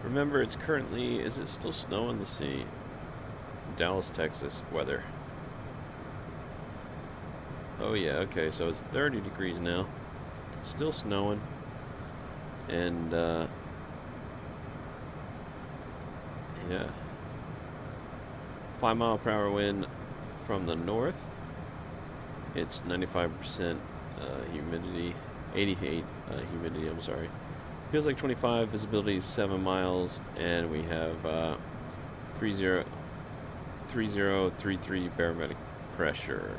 Remember, it's currently, is it still snowing? Let's see. Dallas, Texas weather. Oh yeah, okay, so it's 30 degrees now. Still snowing. And, uh, yeah. Five mile per hour wind from the north. It's 95% uh, humidity, 88 uh, humidity, I'm sorry. Feels like 25, visibility is 7 miles, and we have uh, 30, 3033 barometric pressure.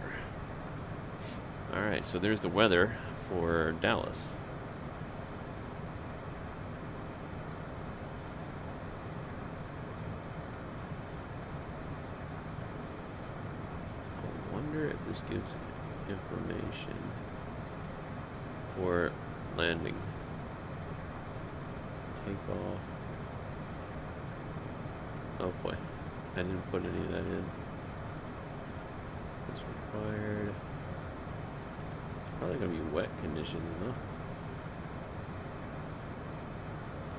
Alright, so there's the weather for Dallas. I wonder if this gives information for landing. Takeoff. Oh boy, I didn't put any of that in. It's required. Probably gonna be wet conditions, though.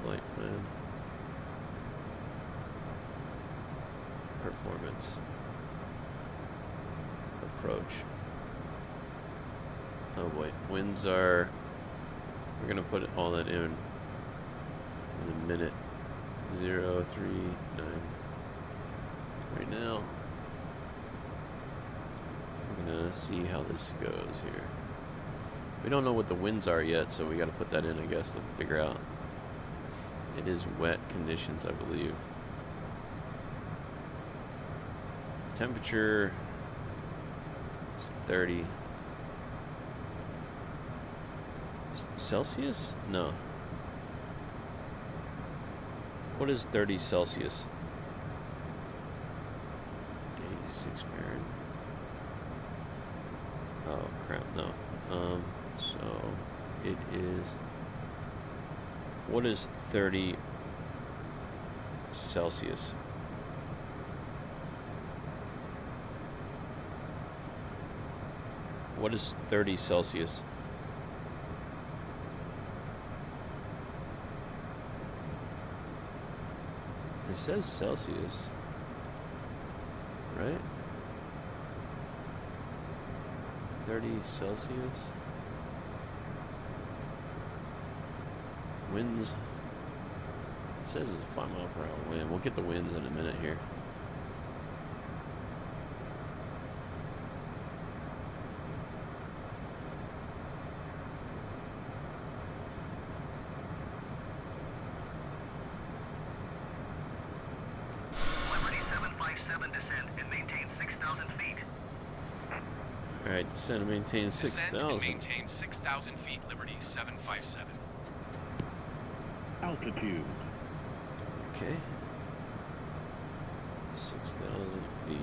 Flight plan. Performance. Approach. Oh boy, winds are. We're gonna put all that in in a minute. Zero, three, nine. Right now, we're gonna see how this goes here. We don't know what the winds are yet, so we gotta put that in, I guess, to figure out. It is wet conditions, I believe. Temperature is 30. S- Celsius? No. What is 30 Celsius? 86 Fahrenheit. Oh crap, no. Um, so it is. What is 30 Celsius? What is 30 Celsius? It says Celsius. Right? 30 Celsius. Winds. It says it's a 5 mile per hour wind. We'll get the winds in a minute here.
Liberty 757 descend and maintain 6,000 feet.
Alright, descend and maintain
Descend and maintain 6,000 feet, Liberty 757.
Altitude.
Okay. 6,000 feet.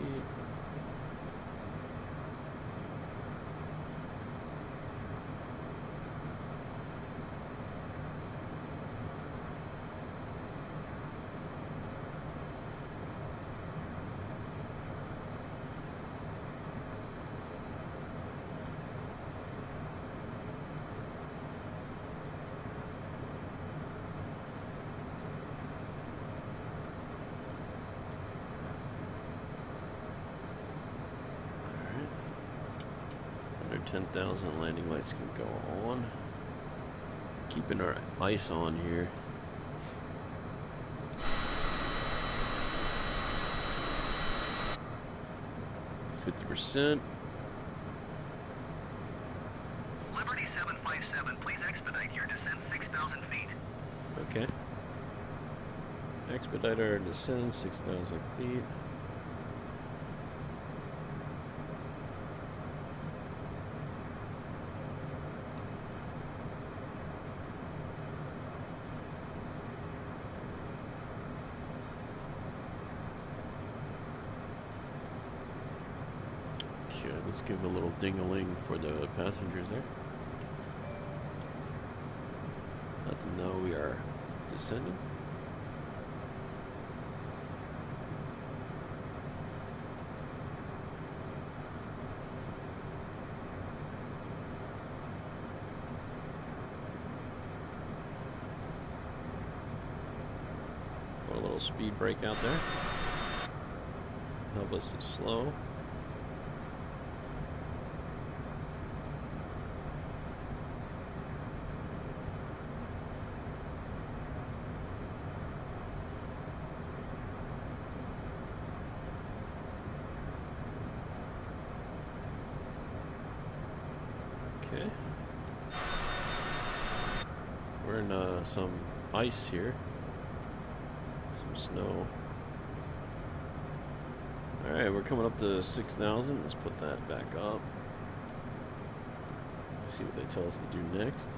Alright. Under 10,000 landing lights can go on. Keeping our ice on here. Fifty percent.
Liberty 757, please expedite your descent 6,000 feet.
Okay. Expedite our descent six thousand feet. Okay, let's give a little ding-a-ling for the passengers there. Let them know we are descending. A little speed brake out there. Help us slow. Okay. We're in uh, some ice here. Some snow. Alright, we're coming up to 6,000. Let's put that back up. See what they tell us to do next.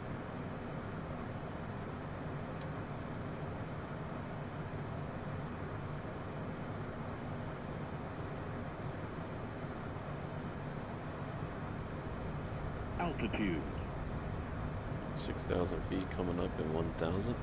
Altitude.
6,000 feet coming up in 1,000.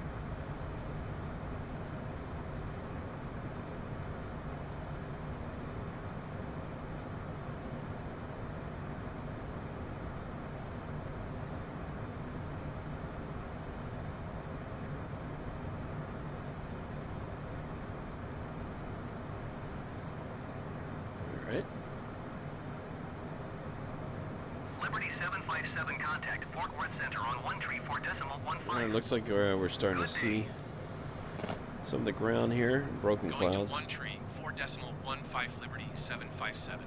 Liberty 757 contact Fort Worth Center on 134 decimal
Well,
15.
it looks like uh, we're starting to see some of the ground here, broken
Going
clouds.
one tree, four decimal one five Liberty seven five seven.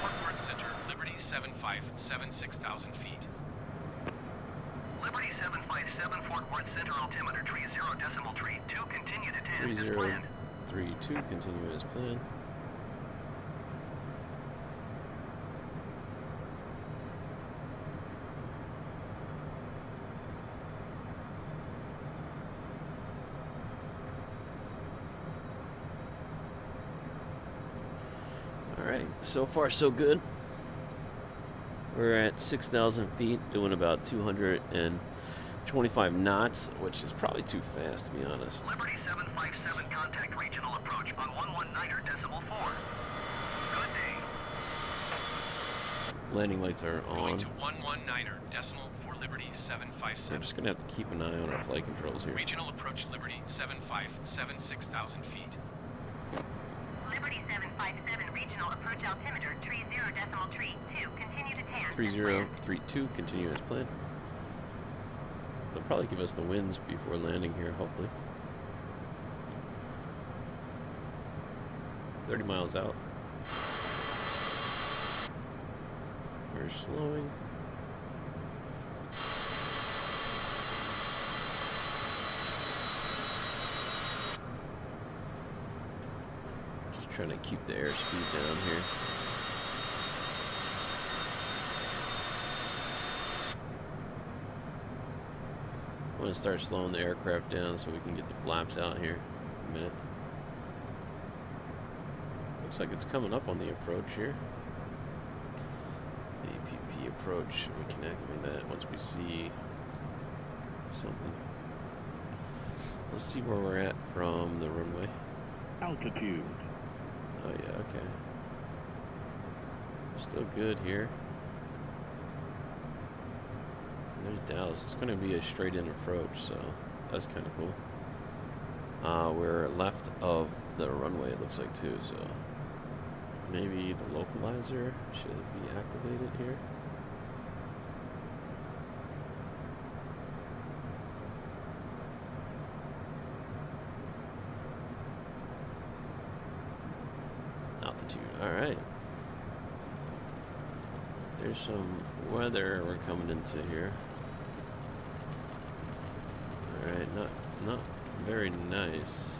Fort Worth Center, Liberty seven five seven six thousand feet.
Liberty 757 Fort Worth Center altimeter tree 0 decimal tree 2 continue to 10 as planned.
three two. Continue as planned. All right, so far so good. We're at 6,000 feet, doing about 225 knots, which is probably too fast to be honest.
Liberty 757 contact regional approach on 119er decimal 4. Good day.
Landing lights are
Going
on.
to one one niner er decimal for Liberty seven five
I'm just gonna have to keep an eye on our flight controls here.
Regional approach Liberty seven five seven six thousand feet.
Liberty 757 regional approach altimeter tree 0 decimal tree 2 continue to tan.
Three
as
zero
planned.
three two. Continue as planned. They'll probably give us the winds before landing here, hopefully. 30 miles out. We're slowing. Just trying to keep the airspeed down here. I'm gonna start slowing the aircraft down so we can get the flaps out here a minute. Looks like it's coming up on the approach here. APP approach, we can activate that once we see something. Let's see where we're at from the runway.
Altitude.
Oh yeah, okay. Still good here. There's Dallas. It's going to be a straight in approach, so that's kind of cool. Uh, we're left of the runway, it looks like, too, so maybe the localizer should be activated here. Altitude, alright. There's some weather we're coming into here. Alright, not not very nice.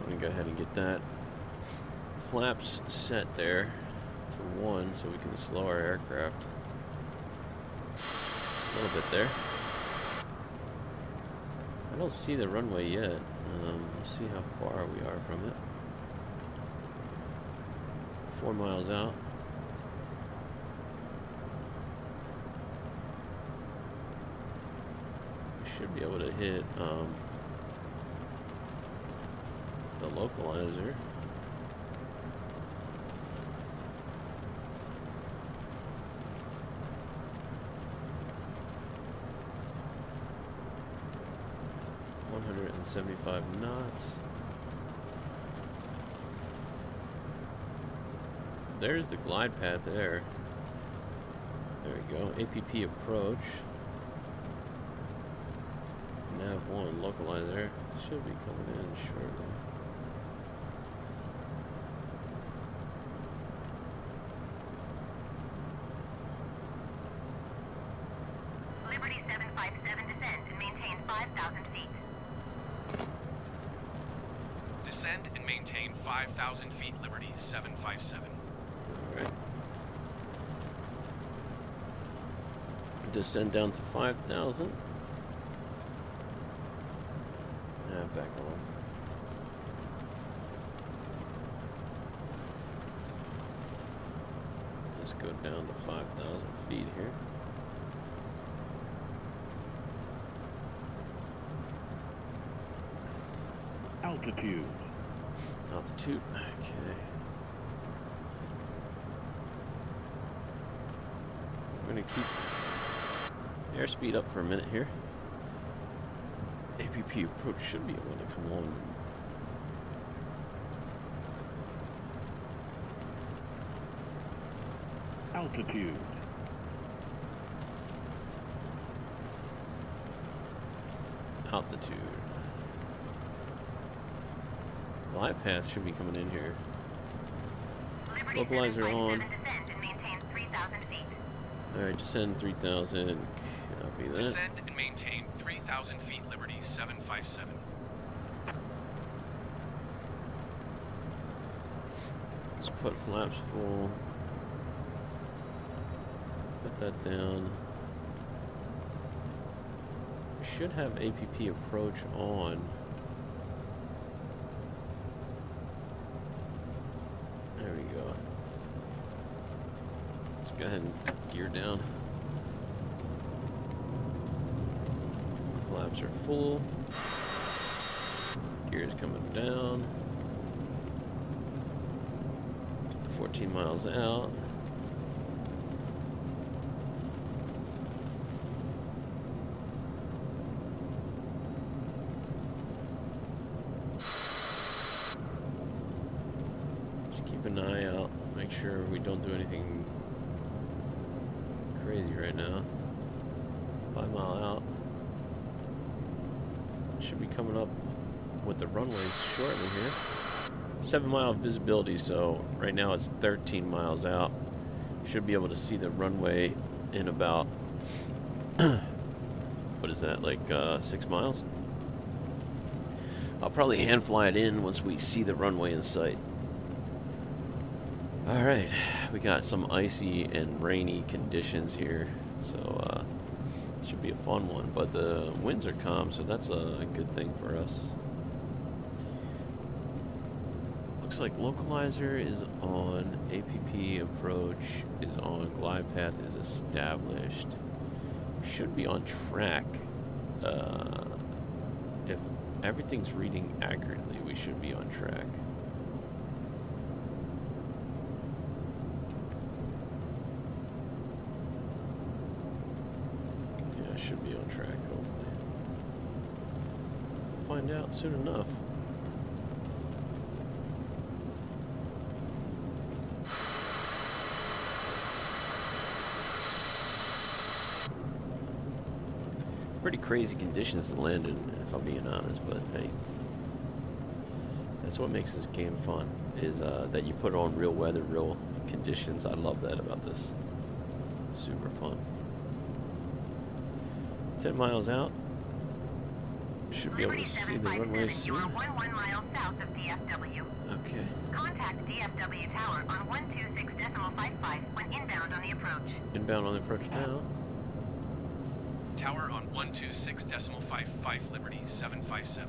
I'm gonna go ahead and get that flaps set there to one so we can slow our aircraft little bit there. I don't see the runway yet. Um, let's see how far we are from it. Four miles out. We should be able to hit um, the localizer. One hundred and seventy-five knots. There's the glide path there. There we go. APP approach. Nav 1 localizer should be coming in shortly.
Liberty 757 descend and maintain 5,000 feet.
Descend and maintain 5,000 feet Liberty 757.
Alright. Down to 5,000. Yeah, back on. Let's go down to 5,000 feet here.
Altitude.
Altitude. Okay. We're gonna keep airspeed up for a minute here. APP approach should be able to come on.
Altitude.
Altitude. Glide path should be coming in here.
Liberty
Localizer on.
descend and maintain 3,000 feet.
Alright, descend 3000. Copy that.
Descend and maintain 3,000 feet Liberty 757.
Let's put flaps full. Put that down. We should have APP approach on. There we go. Let's go ahead and gear down. Full. Gears coming down. 14 miles out. Just keep an eye out. Make sure we don't do anything crazy right now. Five mile out. Should be coming up with the runways shortly here. Seven mile visibility, so right now it's 13 miles out. Should be able to see the runway in about, what is that, like uh, six miles? I'll probably hand fly it in once we see the runway in sight. Alright, we got some icy and rainy conditions here, so uh, should be a fun one, but the winds are calm, so that's a good thing for us. Looks like localizer is on, APP approach is on, glide path is established. Should be on track. Uh, if everything's reading accurately, we should be on track. Yeah, should be on track, hopefully. Find out soon enough. Pretty crazy conditions to land in, if I'm being honest, but hey. That's what makes this game fun, is uh, that you put on real weather, real conditions. I love that about this. Super fun. 10 miles out. Should be able to see the runway
757, you
soon.
One, one mile south of DFW.
Okay.
Contact DFW Tower on 126 decimal five five when inbound on the approach.
Inbound on the approach now.
Tower on 126 decimal 55 Liberty 757.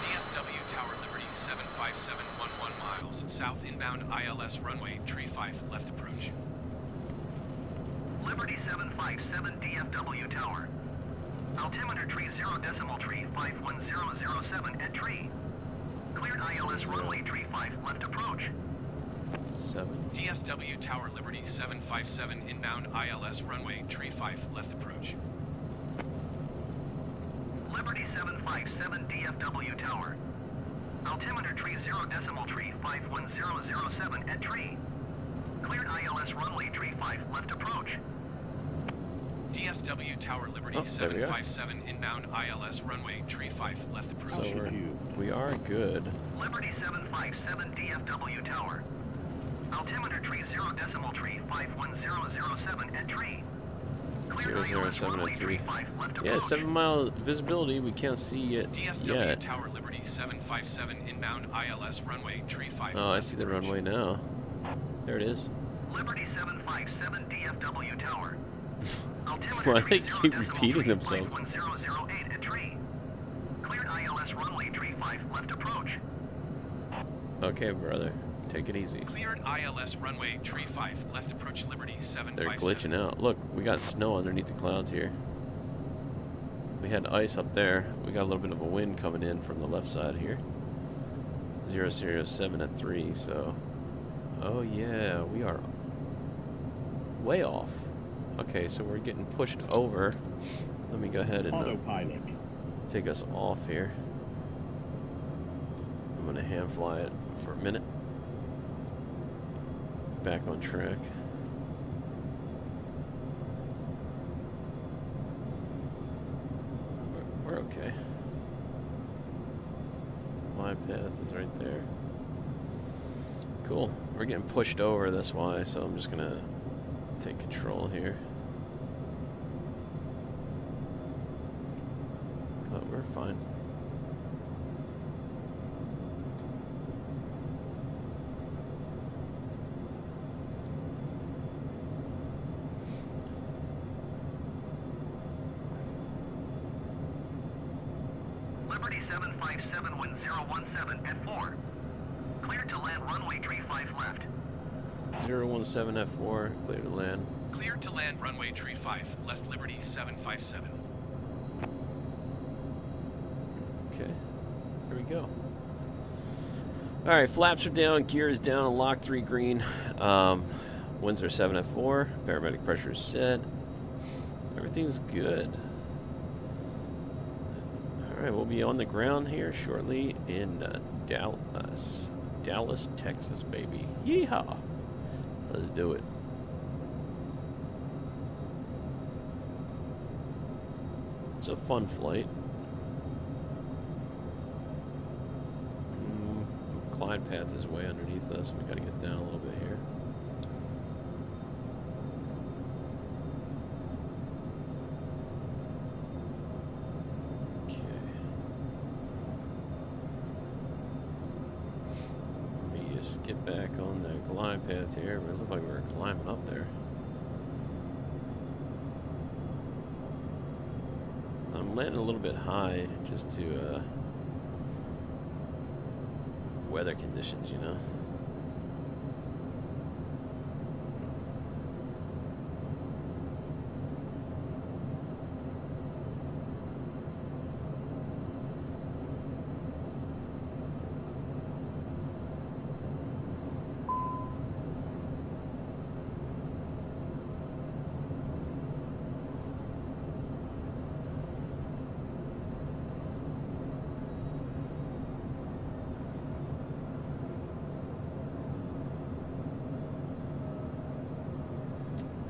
DFW Tower Liberty 757 11 miles. South inbound ILS runway tree 5 left approach.
Liberty 757 DFW Tower. Altimeter tree 0 decimal tree 51007 at tree. Cleared ILS runway tree 5 left approach.
7.
DFW Tower Liberty 757 inbound ILS runway tree 5 left approach.
Liberty 757 DFW Tower. Altimeter tree 0 decimal tree 51007 at tree. Cleared ILS runway tree 5 left approach.
DFW Tower Liberty
Oh, there we are.
757 inbound ILS runway tree 5 left
So
approach.
we're, we are good.
Liberty 757 DFW Tower. Altimeter tree 0 decimal tree 51007 at tree. Cleared
Zero, zero,
ILS
seven,
runway
at three.
tree 5 left
Yeah, 7 mile visibility. We can't see it
DFW
yet.
Tower Liberty 757 inbound ILS runway tree 5
Oh, I see the
approach.
runway now. There it is.
Liberty 757 DFW Tower.
Why
tree
they keep repeating themselves?
51008 at tree. Cleared ILS runway tree 5 left approach.
Okay, brother. Take it easy.
Cleared ILS runway tree 5 left approach Liberty
They're glitching out. Look, we got snow underneath the clouds here. We had ice up there. We got a little bit of a wind coming in from the left side here. 007 at 3, so... Oh yeah, we are way off. Okay, so we're getting pushed over. Let me go ahead and uh, take us off here. I'm gonna hand fly it for a minute. Back on track. We're, we're okay. My path is right there. Cool. We're getting pushed over, that's why, so I'm just gonna take control here. But we're fine.
Liberty 757 wind 017 at 4. Clear to land runway tree 5 left.
017 F4, clear land
runway tree 5, left Liberty 757.
Okay, here we go. All right, flaps are down, gear is down, and lock three green. Um, winds are 7 F4, barometric pressure is set. Everything's good. All right, we'll be on the ground here shortly in uh, Dallas, Dallas, Texas, baby. Yeehaw! Let's do it. It's a fun flight. Mm, glide path is way underneath us. We got to get down a little bit here. Okay. Let me just get back on the glide path here. It looked like we were climbing up there. I'm landing a little bit high just to uh, weather conditions, you know.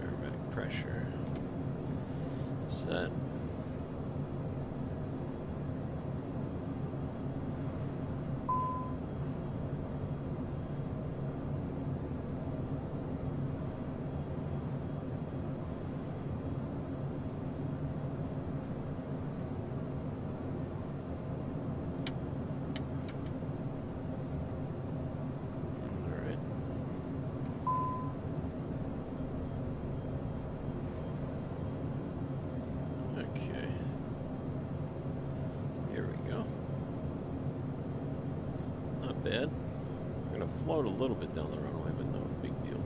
Barometric pressure set. All right. Okay. Here we go. Not bad. Float a little bit down the runway, but no big deal.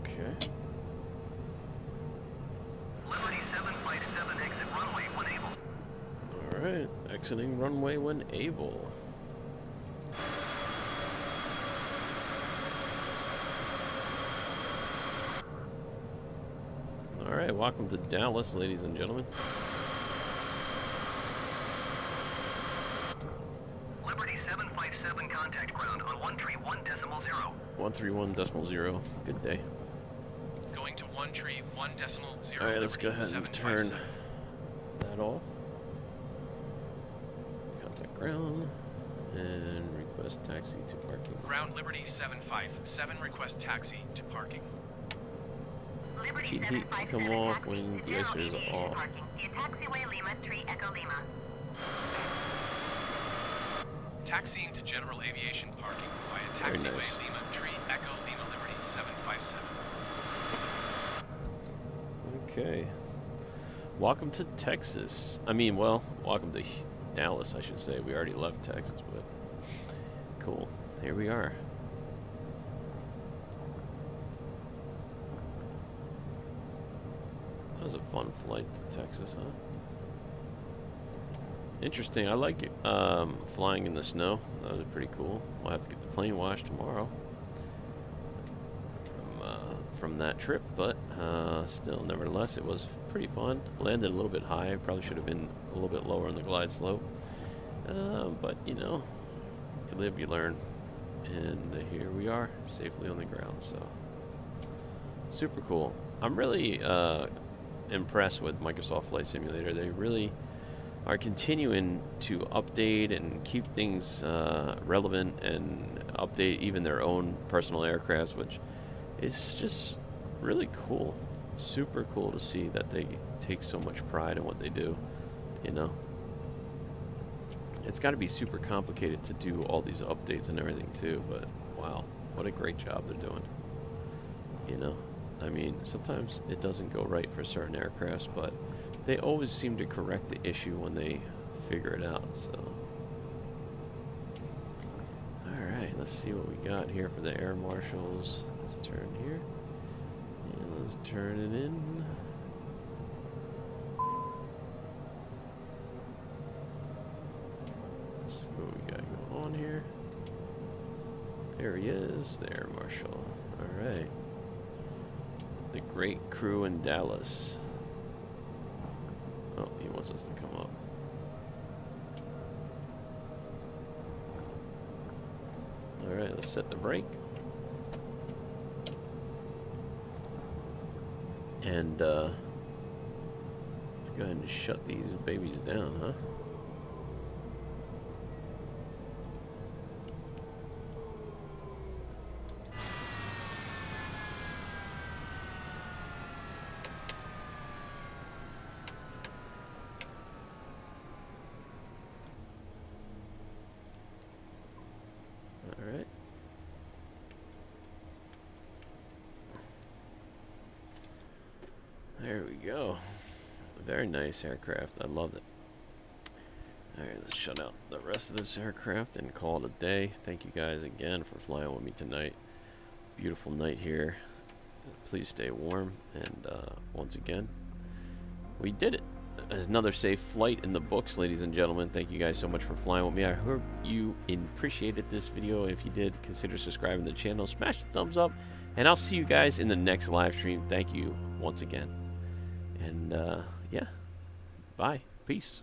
Okay.
Liberty 757 exit runway when able.
Runway when able. Alright, welcome to Dallas, ladies and gentlemen.
Liberty 757 contact ground on 131 decimal 0.
131 decimal zero. Good day.
Going to one tree, one decimal zero.
Alright, let's go ahead and turn that off. Contact ground. And request taxi to parking.
Ground Liberty 757, request taxi to parking.
Liberty
Heat heat
757
come off
taxi
when the
General
icer is
Aviation
off.
Parking via taxiway Lima, Tree Echo Lima.
Taxiing to General Aviation Parking via
Very
taxiway
nice.
Lima Tree Echo Lima Liberty 757.
Okay. Welcome to Texas. I mean, well, welcome to Dallas, I should say. We already left Texas, but Cool. Here we are. That was a fun flight to Texas, huh? Interesting. I like um, flying in the snow. That was pretty cool. We'll have to get the plane washed tomorrow from, uh, from that trip, but uh, still, nevertheless, it was pretty fun. Landed a little bit high. Probably should have been a little bit lower on the glide slope. Uh, but, you know, you live, you learn, and here we are, safely on the ground. So super cool. I'm really uh, impressed with Microsoft Flight Simulator. They really are continuing to update and keep things uh, relevant and update even their own personal aircrafts, which is just really cool. Super cool to see that they take so much pride in what they do, you know. It's got to be super complicated to do all these updates and everything too, but wow, what a great job they're doing. You know, I mean, sometimes it doesn't go right for certain aircrafts, but they always seem to correct the issue when they figure it out, so. Alright, let's see what we got here for the air marshals. Let's turn here. And let's turn it in. Let's see what we got going on here. There he is, There, air marshal. Alright. The great crew in Dallas. Oh, he wants us to come up. Alright, let's set the brake. And, uh, let's go ahead and shut these babies down, huh? Alright. There we go. Very nice aircraft. I love it. Alright, let's shut out the rest of this aircraft and call it a day. Thank you guys again for flying with me tonight. Beautiful night here. Please stay warm. And uh, once again, we did it. There's another safe flight in the books, ladies and gentlemen. Thank you guys so much for flying with me. I hope you appreciated this video. If you did, consider subscribing to the channel. Smash the thumbs up. And I'll see you guys in the next live stream. Thank you once again. And uh, yeah, bye. Peace.